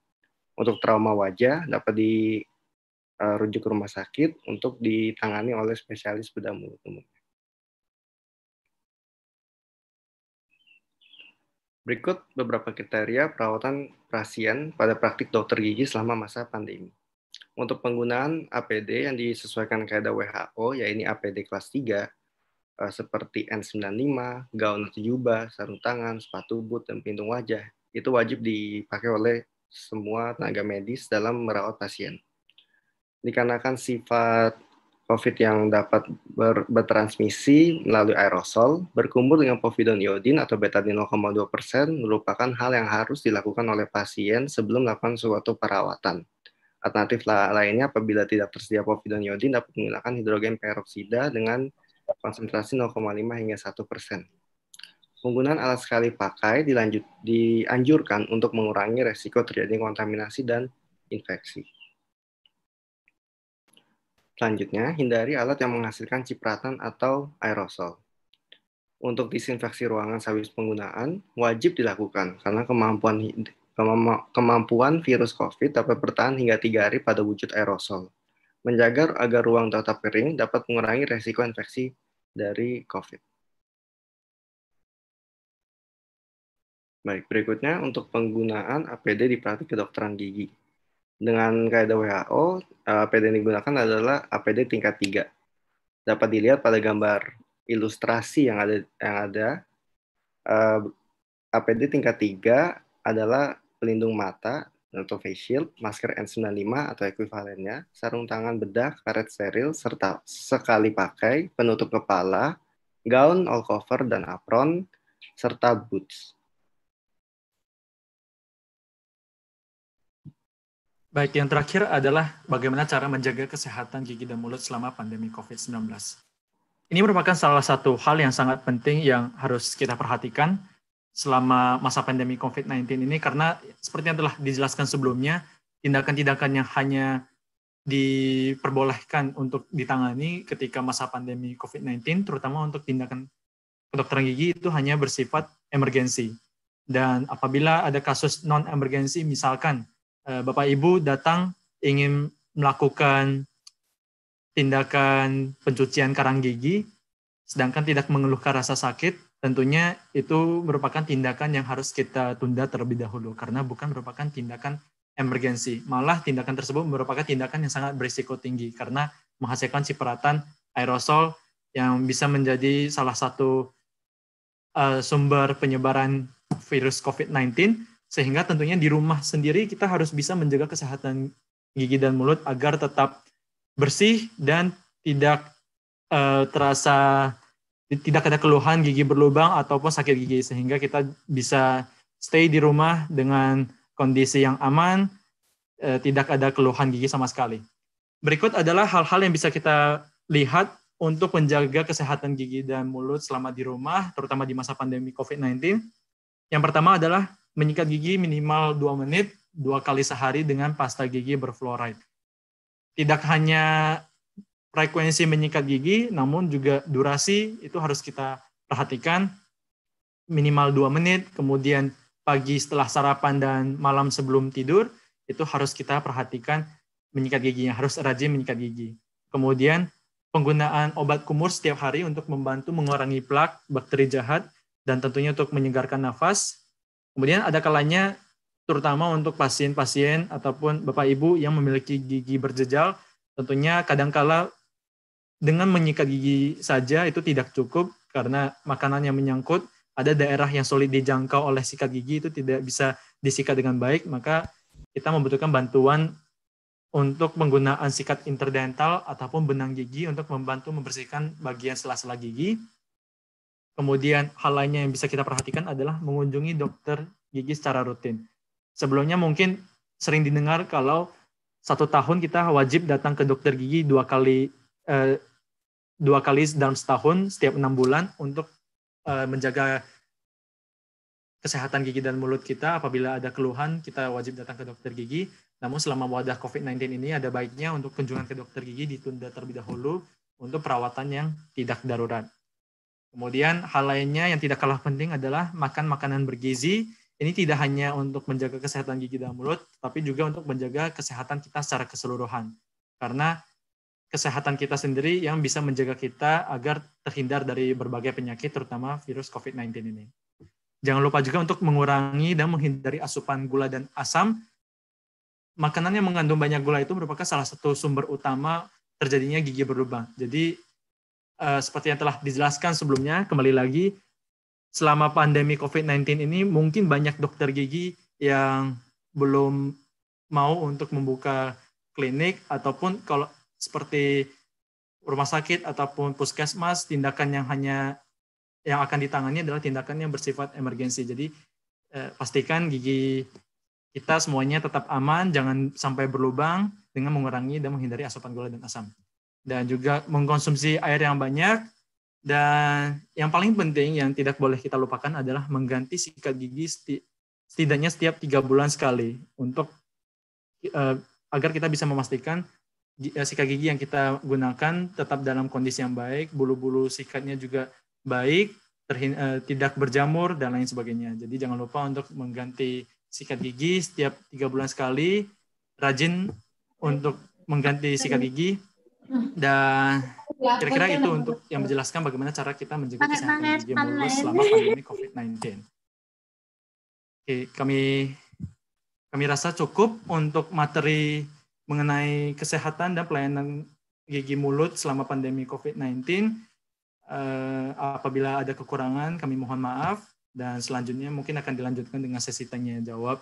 Untuk trauma wajah dapat dirujuk eh, ke rumah sakit untuk ditangani oleh spesialis bedah mulut umum. Berikut beberapa kriteria perawatan pasien pada praktik dokter gigi selama masa pandemi. Untuk penggunaan APD yang disesuaikan kaidah WHO, yaitu APD kelas 3, eh, seperti N95, gaun atau jubah, sarung tangan, sepatu boot, dan pelindung wajah, itu wajib dipakai oleh semua tenaga medis dalam merawat pasien. Dikarenakan sifat COVID yang dapat ber, bertransmisi melalui aerosol, berkumpul dengan povidone iodin atau betadine 0,2 persen merupakan hal yang harus dilakukan oleh pasien sebelum melakukan suatu perawatan. Alternatif lainnya apabila tidak tersedia povidone iodin dapat menggunakan hidrogen peroksida dengan konsentrasi 0,5 hingga 1 persen. Penggunaan alat sekali pakai dilanjut, dianjurkan untuk mengurangi resiko terjadi kontaminasi dan infeksi. Selanjutnya, hindari alat yang menghasilkan cipratan atau aerosol. Untuk disinfeksi ruangan sehabis penggunaan, wajib dilakukan karena kemampuan kemampuan virus COVID dapat bertahan hingga tiga hari pada wujud aerosol. Menjaga agar ruang tetap kering dapat mengurangi resiko infeksi dari COVID. Baik, berikutnya untuk penggunaan APD di praktik kedokteran gigi dengan kaidah WHO, APD yang digunakan adalah APD tingkat 3. Dapat dilihat pada gambar ilustrasi yang ada yang ada. Uh, APD tingkat 3 adalah pelindung mata atau face shield, masker N95 atau ekuivalennya, sarung tangan bedah, karet steril, serta sekali pakai, penutup kepala, gaun all cover dan apron, serta boots. Baik, yang terakhir adalah bagaimana cara menjaga kesehatan gigi dan mulut selama pandemi COVID-19. Ini merupakan salah satu hal yang sangat penting yang harus kita perhatikan selama masa pandemi COVID-19 ini karena seperti yang telah dijelaskan sebelumnya, tindakan-tindakan yang hanya diperbolehkan untuk ditangani ketika masa pandemi COVID-19, terutama untuk tindakan kedokteran gigi itu hanya bersifat emergensi. Dan apabila ada kasus non-emergensi, misalkan Bapak Ibu datang ingin melakukan tindakan pencucian karang gigi, sedangkan tidak mengeluhkan rasa sakit, tentunya itu merupakan tindakan yang harus kita tunda terlebih dahulu karena bukan merupakan tindakan emergensi. Malah tindakan tersebut merupakan tindakan yang sangat berisiko tinggi karena menghasilkan cipratan aerosol yang bisa menjadi salah satu uh, sumber penyebaran virus COVID-19 sehingga tentunya di rumah sendiri kita harus bisa menjaga kesehatan gigi dan mulut agar tetap bersih dan tidak uh, terasa tidak ada keluhan gigi berlubang ataupun sakit gigi sehingga kita bisa stay di rumah dengan kondisi yang aman, uh, tidak ada keluhan gigi sama sekali. Berikut adalah hal-hal yang bisa kita lihat untuk menjaga kesehatan gigi dan mulut selama di rumah, terutama di masa pandemi COVID-19. Yang pertama adalah menyikat gigi minimal 2 menit dua kali sehari dengan pasta gigi berfluoride. Tidak hanya frekuensi menyikat gigi, namun juga durasi itu harus kita perhatikan minimal 2 menit, kemudian pagi setelah sarapan dan malam sebelum tidur, itu harus kita perhatikan menyikat giginya, harus rajin menyikat gigi. Kemudian penggunaan obat kumur setiap hari untuk membantu mengurangi plak, bakteri jahat, dan tentunya untuk menyegarkan nafas, Kemudian ada kalanya terutama untuk pasien-pasien ataupun Bapak Ibu yang memiliki gigi berjejal, tentunya kadangkala dengan menyikat gigi saja itu tidak cukup karena makanan yang menyangkut ada daerah yang sulit dijangkau oleh sikat gigi itu tidak bisa disikat dengan baik, maka kita membutuhkan bantuan untuk penggunaan sikat interdental ataupun benang gigi untuk membantu membersihkan bagian sela-sela gigi Kemudian hal lainnya yang bisa kita perhatikan adalah mengunjungi dokter gigi secara rutin. Sebelumnya mungkin sering didengar kalau satu tahun kita wajib datang ke dokter gigi dua kali eh, dua kali dalam setahun setiap enam bulan untuk eh, menjaga kesehatan gigi dan mulut kita. Apabila ada keluhan, kita wajib datang ke dokter gigi. Namun selama wadah COVID-19 ini ada baiknya untuk kunjungan ke dokter gigi ditunda terlebih dahulu untuk perawatan yang tidak darurat. Kemudian hal lainnya yang tidak kalah penting adalah makan makanan bergizi. Ini tidak hanya untuk menjaga kesehatan gigi dan mulut, tapi juga untuk menjaga kesehatan kita secara keseluruhan. Karena kesehatan kita sendiri yang bisa menjaga kita agar terhindar dari berbagai penyakit, terutama virus COVID-19 ini. Jangan lupa juga untuk mengurangi dan menghindari asupan gula dan asam. Makanan yang mengandung banyak gula itu merupakan salah satu sumber utama terjadinya gigi berlubang. Jadi seperti yang telah dijelaskan sebelumnya, kembali lagi, selama pandemi COVID-19 ini mungkin banyak dokter gigi yang belum mau untuk membuka klinik ataupun kalau seperti rumah sakit ataupun puskesmas tindakan yang hanya yang akan ditangani adalah tindakan yang bersifat emergensi. Jadi eh, pastikan gigi kita semuanya tetap aman, jangan sampai berlubang dengan mengurangi dan menghindari asupan gula dan asam dan juga mengkonsumsi air yang banyak. Dan yang paling penting yang tidak boleh kita lupakan adalah mengganti sikat gigi setidaknya setiap tiga bulan sekali. Untuk uh, agar kita bisa memastikan uh, sikat gigi yang kita gunakan tetap dalam kondisi yang baik, bulu-bulu sikatnya juga baik, terhin, uh, tidak berjamur dan lain sebagainya. Jadi jangan lupa untuk mengganti sikat gigi setiap tiga bulan sekali, rajin untuk mengganti sikat gigi dan kira-kira itu untuk yang menjelaskan bagaimana cara kita menjaga kesehatan gigi mulus selama pandemi COVID-19. Oke, kami kami rasa cukup untuk materi mengenai kesehatan dan pelayanan gigi mulut selama pandemi COVID-19. Uh, apabila ada kekurangan, kami mohon maaf. Dan selanjutnya mungkin akan dilanjutkan dengan sesi tanya jawab.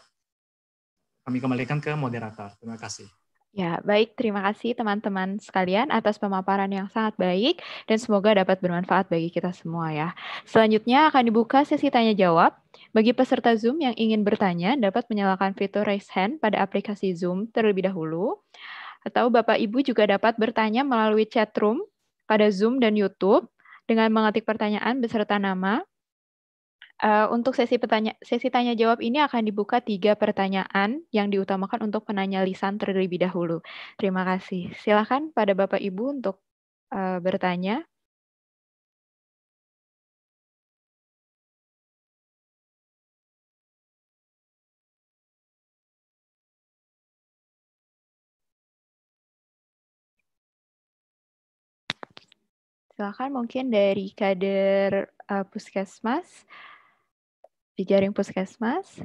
Kami kembalikan ke moderator. Terima kasih. Ya, baik. Terima kasih teman-teman sekalian atas pemaparan yang sangat baik dan semoga dapat bermanfaat bagi kita semua ya. Selanjutnya akan dibuka sesi tanya jawab. Bagi peserta Zoom yang ingin bertanya dapat menyalakan fitur raise hand pada aplikasi Zoom terlebih dahulu. Atau Bapak Ibu juga dapat bertanya melalui chat room pada Zoom dan YouTube dengan mengetik pertanyaan beserta nama, Uh, untuk sesi pertanya sesi tanya jawab ini akan dibuka tiga pertanyaan yang diutamakan untuk penanya lisan terlebih dahulu. Terima kasih. Silakan pada Bapak Ibu untuk uh, bertanya. Silakan mungkin dari kader uh, puskesmas di jaring puskesmas.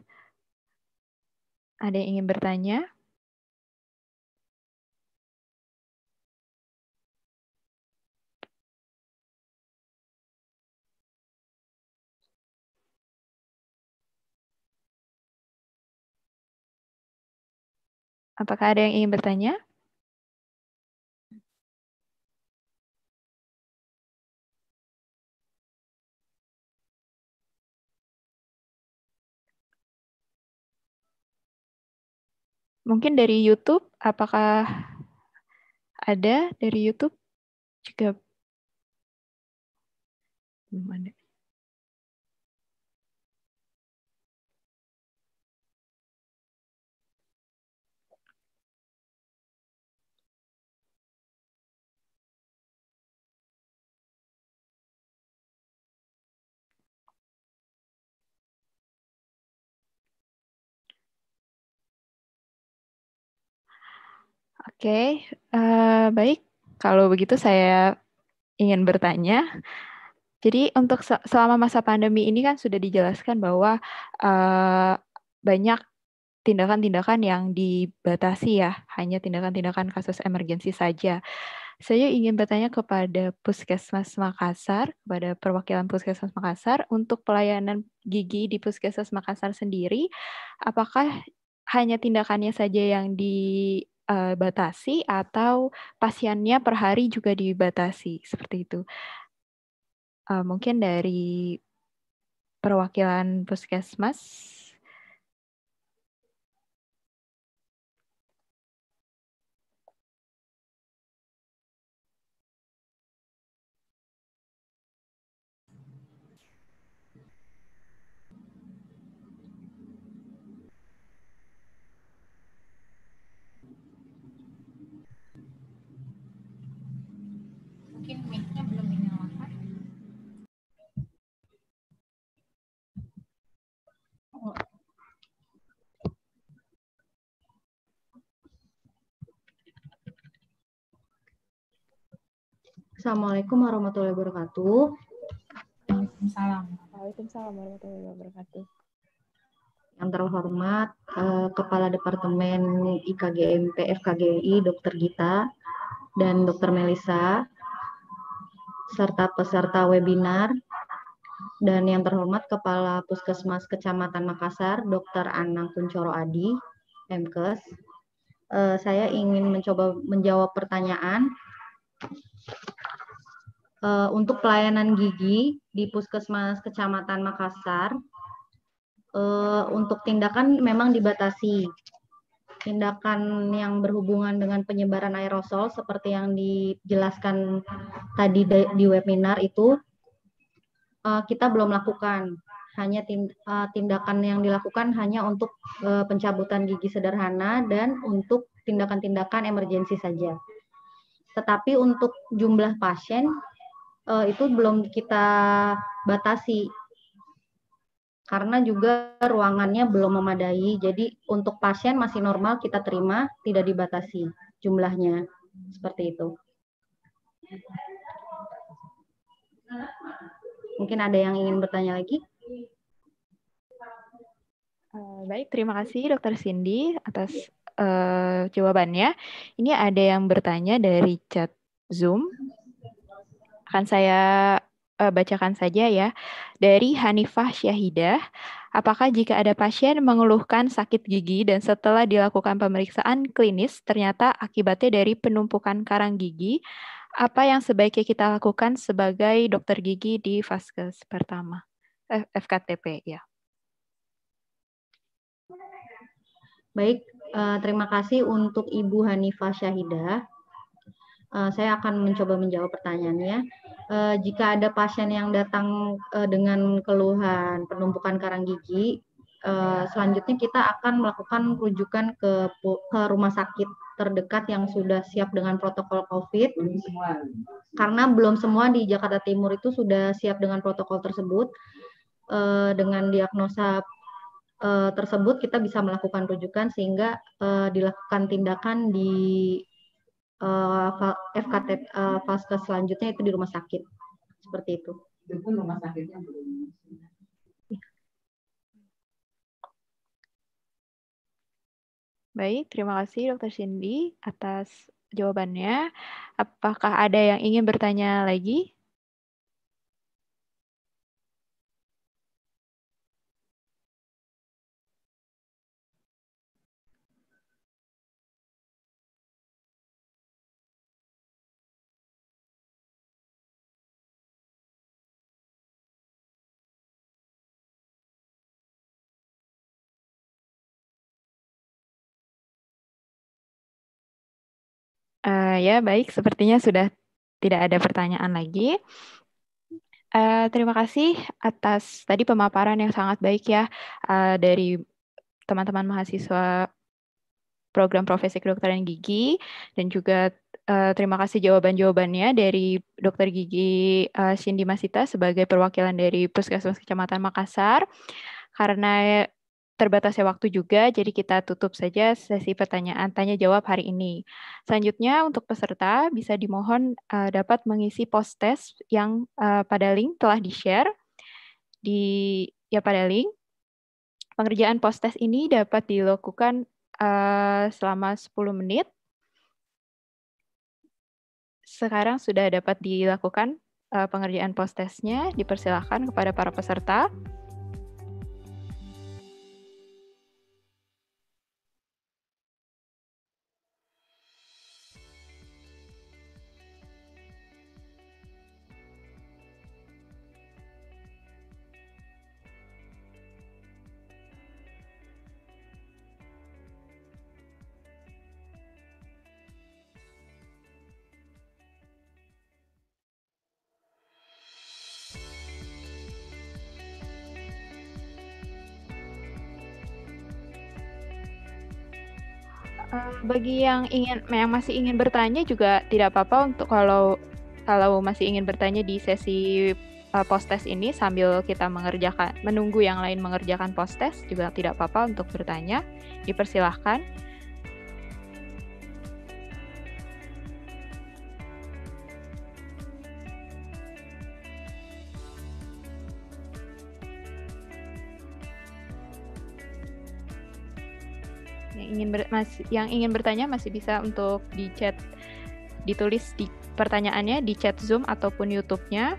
Ada yang ingin bertanya? Apakah ada yang ingin bertanya? Mungkin dari YouTube, apakah ada dari YouTube? Juga belum ada. Oke, uh, baik. Kalau begitu saya ingin bertanya. Jadi untuk selama masa pandemi ini kan sudah dijelaskan bahwa uh, banyak tindakan-tindakan yang dibatasi ya, hanya tindakan-tindakan kasus emergensi saja. Saya ingin bertanya kepada Puskesmas Makassar, kepada perwakilan Puskesmas Makassar, untuk pelayanan gigi di Puskesmas Makassar sendiri, apakah hanya tindakannya saja yang di uh, batasi atau pasiennya per hari juga dibatasi seperti itu. Uh, mungkin dari perwakilan puskesmas Assalamualaikum warahmatullahi wabarakatuh. Waalaikumsalam. Waalaikumsalam warahmatullahi wabarakatuh. Yang terhormat eh, Kepala Departemen IKGMP FKGI Dr. Gita dan Dr. Melisa serta peserta webinar dan yang terhormat Kepala Puskesmas Kecamatan Makassar Dr. Anang Kuncoro Adi MKes. Eh, saya ingin mencoba menjawab pertanyaan uh, untuk pelayanan gigi di Puskesmas Kecamatan Makassar, uh, untuk tindakan memang dibatasi. Tindakan yang berhubungan dengan penyebaran aerosol seperti yang dijelaskan tadi di webinar itu uh, kita belum lakukan. Hanya tindakan yang dilakukan hanya untuk pencabutan gigi sederhana dan untuk tindakan-tindakan emergensi saja. Tetapi untuk jumlah pasien uh, itu belum kita batasi karena juga ruangannya belum memadai. Jadi untuk pasien masih normal kita terima, tidak dibatasi jumlahnya. Seperti itu. Mungkin ada yang ingin bertanya lagi? Uh, baik, terima kasih Dokter Cindy atas uh, jawabannya. Ini ada yang bertanya dari chat Zoom akan saya uh, bacakan saja ya. Dari Hanifah Syahidah, apakah jika ada pasien mengeluhkan sakit gigi dan setelah dilakukan pemeriksaan klinis ternyata akibatnya dari penumpukan karang gigi, apa yang sebaiknya kita lakukan sebagai dokter gigi di vaskes pertama? Eh, FKTP ya. Baik, uh, terima kasih untuk Ibu Hanifah Syahidah. Uh, saya akan mencoba menjawab pertanyaannya uh, jika ada pasien yang datang uh, dengan keluhan penumpukan karang gigi, uh, selanjutnya kita akan melakukan rujukan ke, ke rumah sakit terdekat yang sudah siap dengan protokol COVID. Karena belum semua di Jakarta Timur itu sudah siap dengan protokol tersebut. Uh, dengan diagnosa uh, tersebut kita bisa melakukan rujukan sehingga uh, dilakukan tindakan di uh, eh, FKT uh, fase selanjutnya itu di rumah sakit seperti itu. Itu rumah sakitnya belum. Baik, terima kasih Dokter Cindy atas jawabannya. Apakah ada yang ingin bertanya lagi? Ya, baik. Sepertinya sudah tidak ada pertanyaan lagi. Uh, terima kasih atas tadi pemaparan yang sangat baik ya uh, dari teman-teman mahasiswa program profesi kedokteran gigi dan juga uh, terima kasih jawaban-jawabannya dari Dokter Gigi uh, Cindy Masita sebagai perwakilan dari Puskesmas Kecamatan Makassar. Karena terbatasnya waktu juga, jadi kita tutup saja sesi pertanyaan tanya jawab hari ini. Selanjutnya untuk peserta bisa dimohon uh, dapat mengisi post test yang uh, pada link telah di-share di ya pada link. Pengerjaan post test ini dapat dilakukan uh, selama 10 menit. Sekarang sudah dapat dilakukan uh, pengerjaan post testnya. Dipersilahkan kepada para peserta. Bagi yang ingin yang masih ingin bertanya juga tidak apa-apa untuk kalau kalau masih ingin bertanya di sesi uh, post test ini sambil kita mengerjakan menunggu yang lain mengerjakan post test juga tidak apa-apa untuk bertanya dipersilahkan masih yang ingin bertanya masih bisa untuk di chat ditulis di pertanyaannya di chat Zoom ataupun YouTube-nya.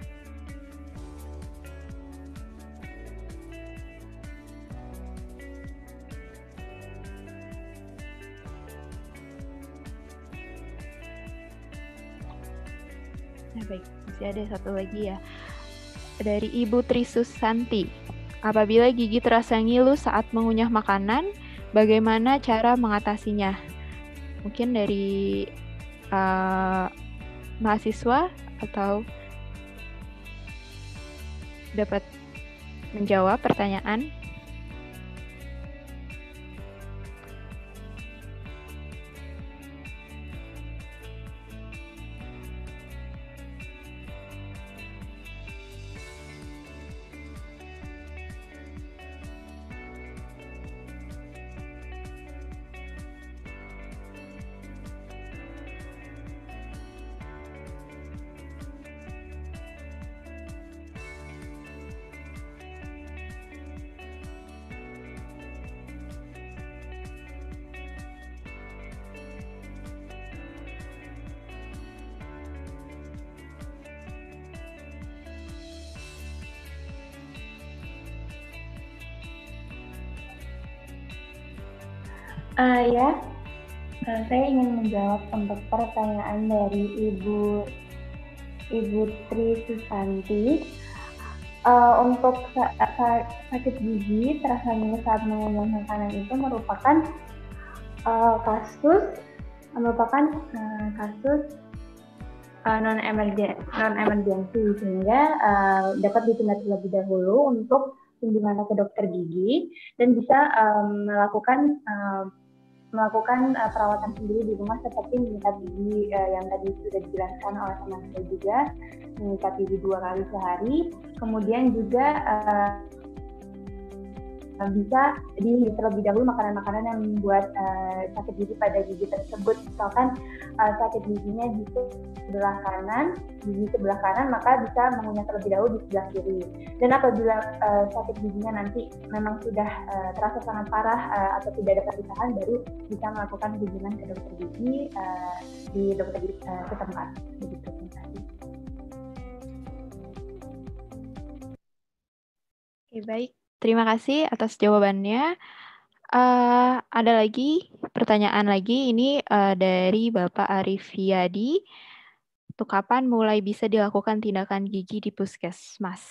Nah, baik, masih ada satu lagi ya. Dari Ibu Trisus Santi. Apabila gigi terasa ngilu saat mengunyah makanan, bagaimana cara mengatasinya? Mungkin dari uh, mahasiswa atau dapat menjawab pertanyaan Uh, ya, uh, saya ingin menjawab untuk pertanyaan dari Ibu Ibu Tri Susanti. Uh, untuk sa sa sakit gigi terasa nyeri saat mengunyah makanan itu merupakan uh, kasus merupakan uh, kasus uh, non emergency non emergency sehingga uh, dapat ditunda terlebih dahulu untuk kunjungan ke dokter gigi dan bisa um, melakukan uh, melakukan uh, perawatan sendiri di rumah seperti mengikat gigi uh, yang tadi sudah dijelaskan oleh teman saya juga mengikat gigi dua kali sehari. Kemudian juga uh, bisa di terlebih dahulu makanan-makanan yang membuat uh, sakit gigi pada gigi tersebut. Misalkan uh, sakit giginya di sebelah kanan gigi sebelah kanan maka bisa mengunyah terlebih dahulu di sebelah kiri. Dan apabila uh, sakit giginya nanti memang sudah uh, terasa sangat parah uh, atau tidak dapat ditahan baru bisa melakukan kunjungan ke dokter gigi uh, di dokter gigi uh, setempat. Begitu Oke, baik. Terima kasih atas jawabannya. Uh, ada lagi pertanyaan lagi ini uh, dari Bapak Arif Yadi. Untuk kapan mulai bisa dilakukan tindakan gigi di puskesmas?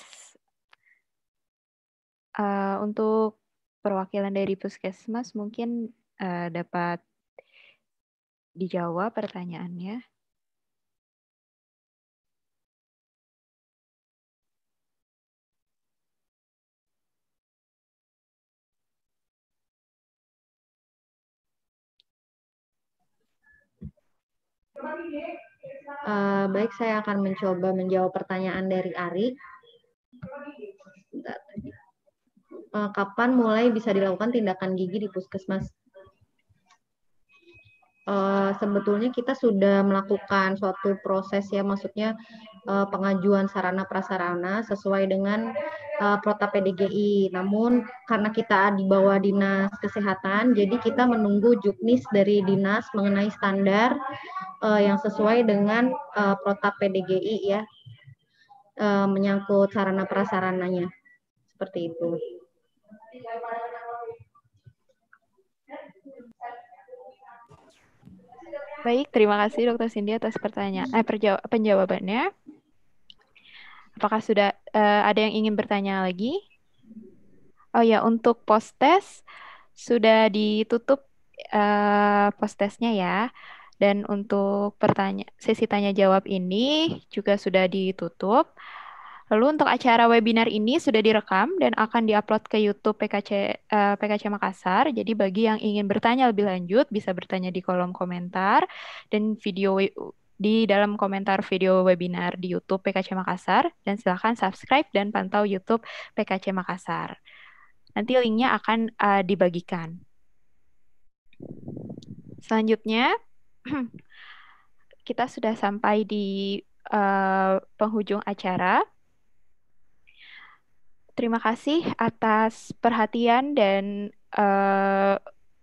Uh, untuk perwakilan dari puskesmas mungkin uh, dapat dijawab pertanyaannya. Uh, baik, saya akan mencoba menjawab pertanyaan dari Ari. Uh, kapan mulai bisa dilakukan tindakan gigi di puskesmas? Uh, sebetulnya kita sudah melakukan suatu proses ya, maksudnya uh, pengajuan sarana prasarana sesuai dengan uh, protap PDGI. Namun karena kita di bawah dinas kesehatan, jadi kita menunggu juknis dari dinas mengenai standar uh, yang sesuai dengan uh, protap PDGI ya uh, menyangkut sarana prasarananya seperti itu. Baik, terima kasih Dokter Cindy atas pertanyaan eh, penjawabannya. Apakah sudah uh, ada yang ingin bertanya lagi? Oh ya, untuk post test sudah ditutup uh, post testnya ya. Dan untuk pertanyaan sesi tanya jawab ini juga sudah ditutup. Lalu untuk acara webinar ini sudah direkam dan akan diupload ke YouTube PKC uh, eh, PKC Makassar. Jadi bagi yang ingin bertanya lebih lanjut bisa bertanya di kolom komentar dan video di dalam komentar video webinar di YouTube PKC Makassar dan silakan subscribe dan pantau YouTube PKC Makassar. Nanti linknya akan uh, dibagikan. Selanjutnya [clears throat] kita sudah sampai di uh, penghujung acara. Terima kasih atas perhatian dan uh,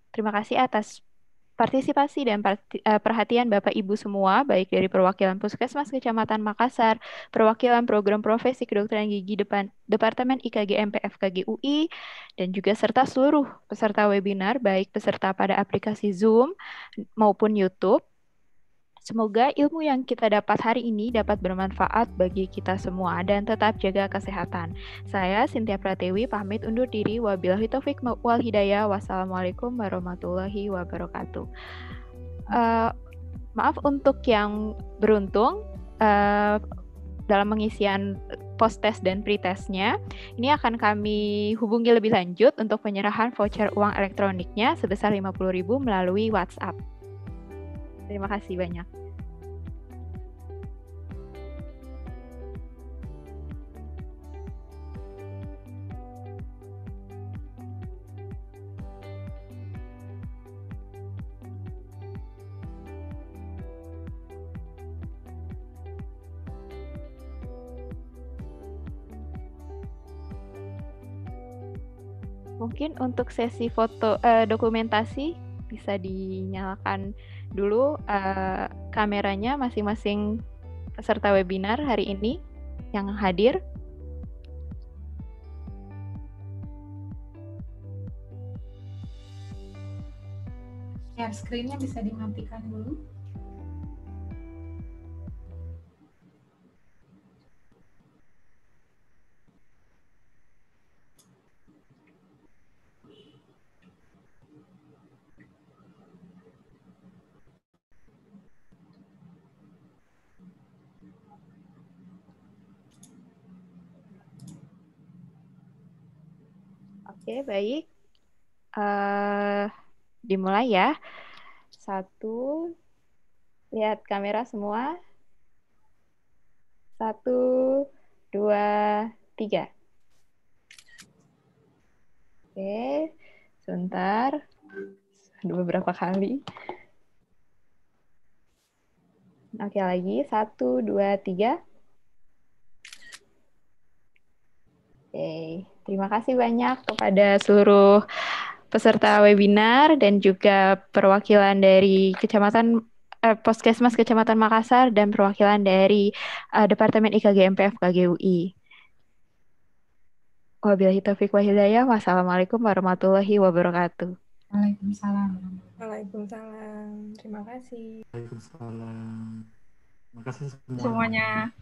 terima kasih atas partisipasi dan eh, perhatian Bapak Ibu semua, baik dari perwakilan Puskesmas Kecamatan Makassar, perwakilan program profesi kedokteran gigi depan Departemen IKG MPF KGUI, dan juga serta seluruh peserta webinar, baik peserta pada aplikasi Zoom maupun YouTube. Semoga ilmu yang kita dapat hari ini dapat bermanfaat bagi kita semua dan tetap jaga kesehatan. Saya Sintia Pratewi pamit undur diri. Wabillahi taufik wal hidayah. Wassalamualaikum warahmatullahi wabarakatuh. Uh, maaf untuk yang beruntung uh, dalam pengisian post test dan pre-testnya. Ini akan kami hubungi lebih lanjut untuk penyerahan voucher uang elektroniknya sebesar 50.000 melalui WhatsApp. Terima kasih banyak. Mungkin untuk sesi foto uh, dokumentasi bisa dinyalakan dulu uh, kameranya masing-masing peserta webinar hari ini yang hadir. Share screen-nya bisa dimatikan dulu. Oke, baik. Uh, dimulai ya. Satu, lihat kamera semua. Satu, dua, tiga. Oke, sebentar. Ada beberapa kali. Oke, lagi. Satu, dua, tiga. Oke, terima kasih banyak kepada seluruh peserta webinar dan juga perwakilan dari Kecamatan eh, Poskesmas Kecamatan Makassar dan perwakilan dari uh, Departemen IKG MPF KGUI. Wabillahi taufiq wa hidayah. Wassalamualaikum warahmatullahi wabarakatuh. Waalaikumsalam. Waalaikumsalam. Terima kasih. Waalaikumsalam. Terima kasih semuanya.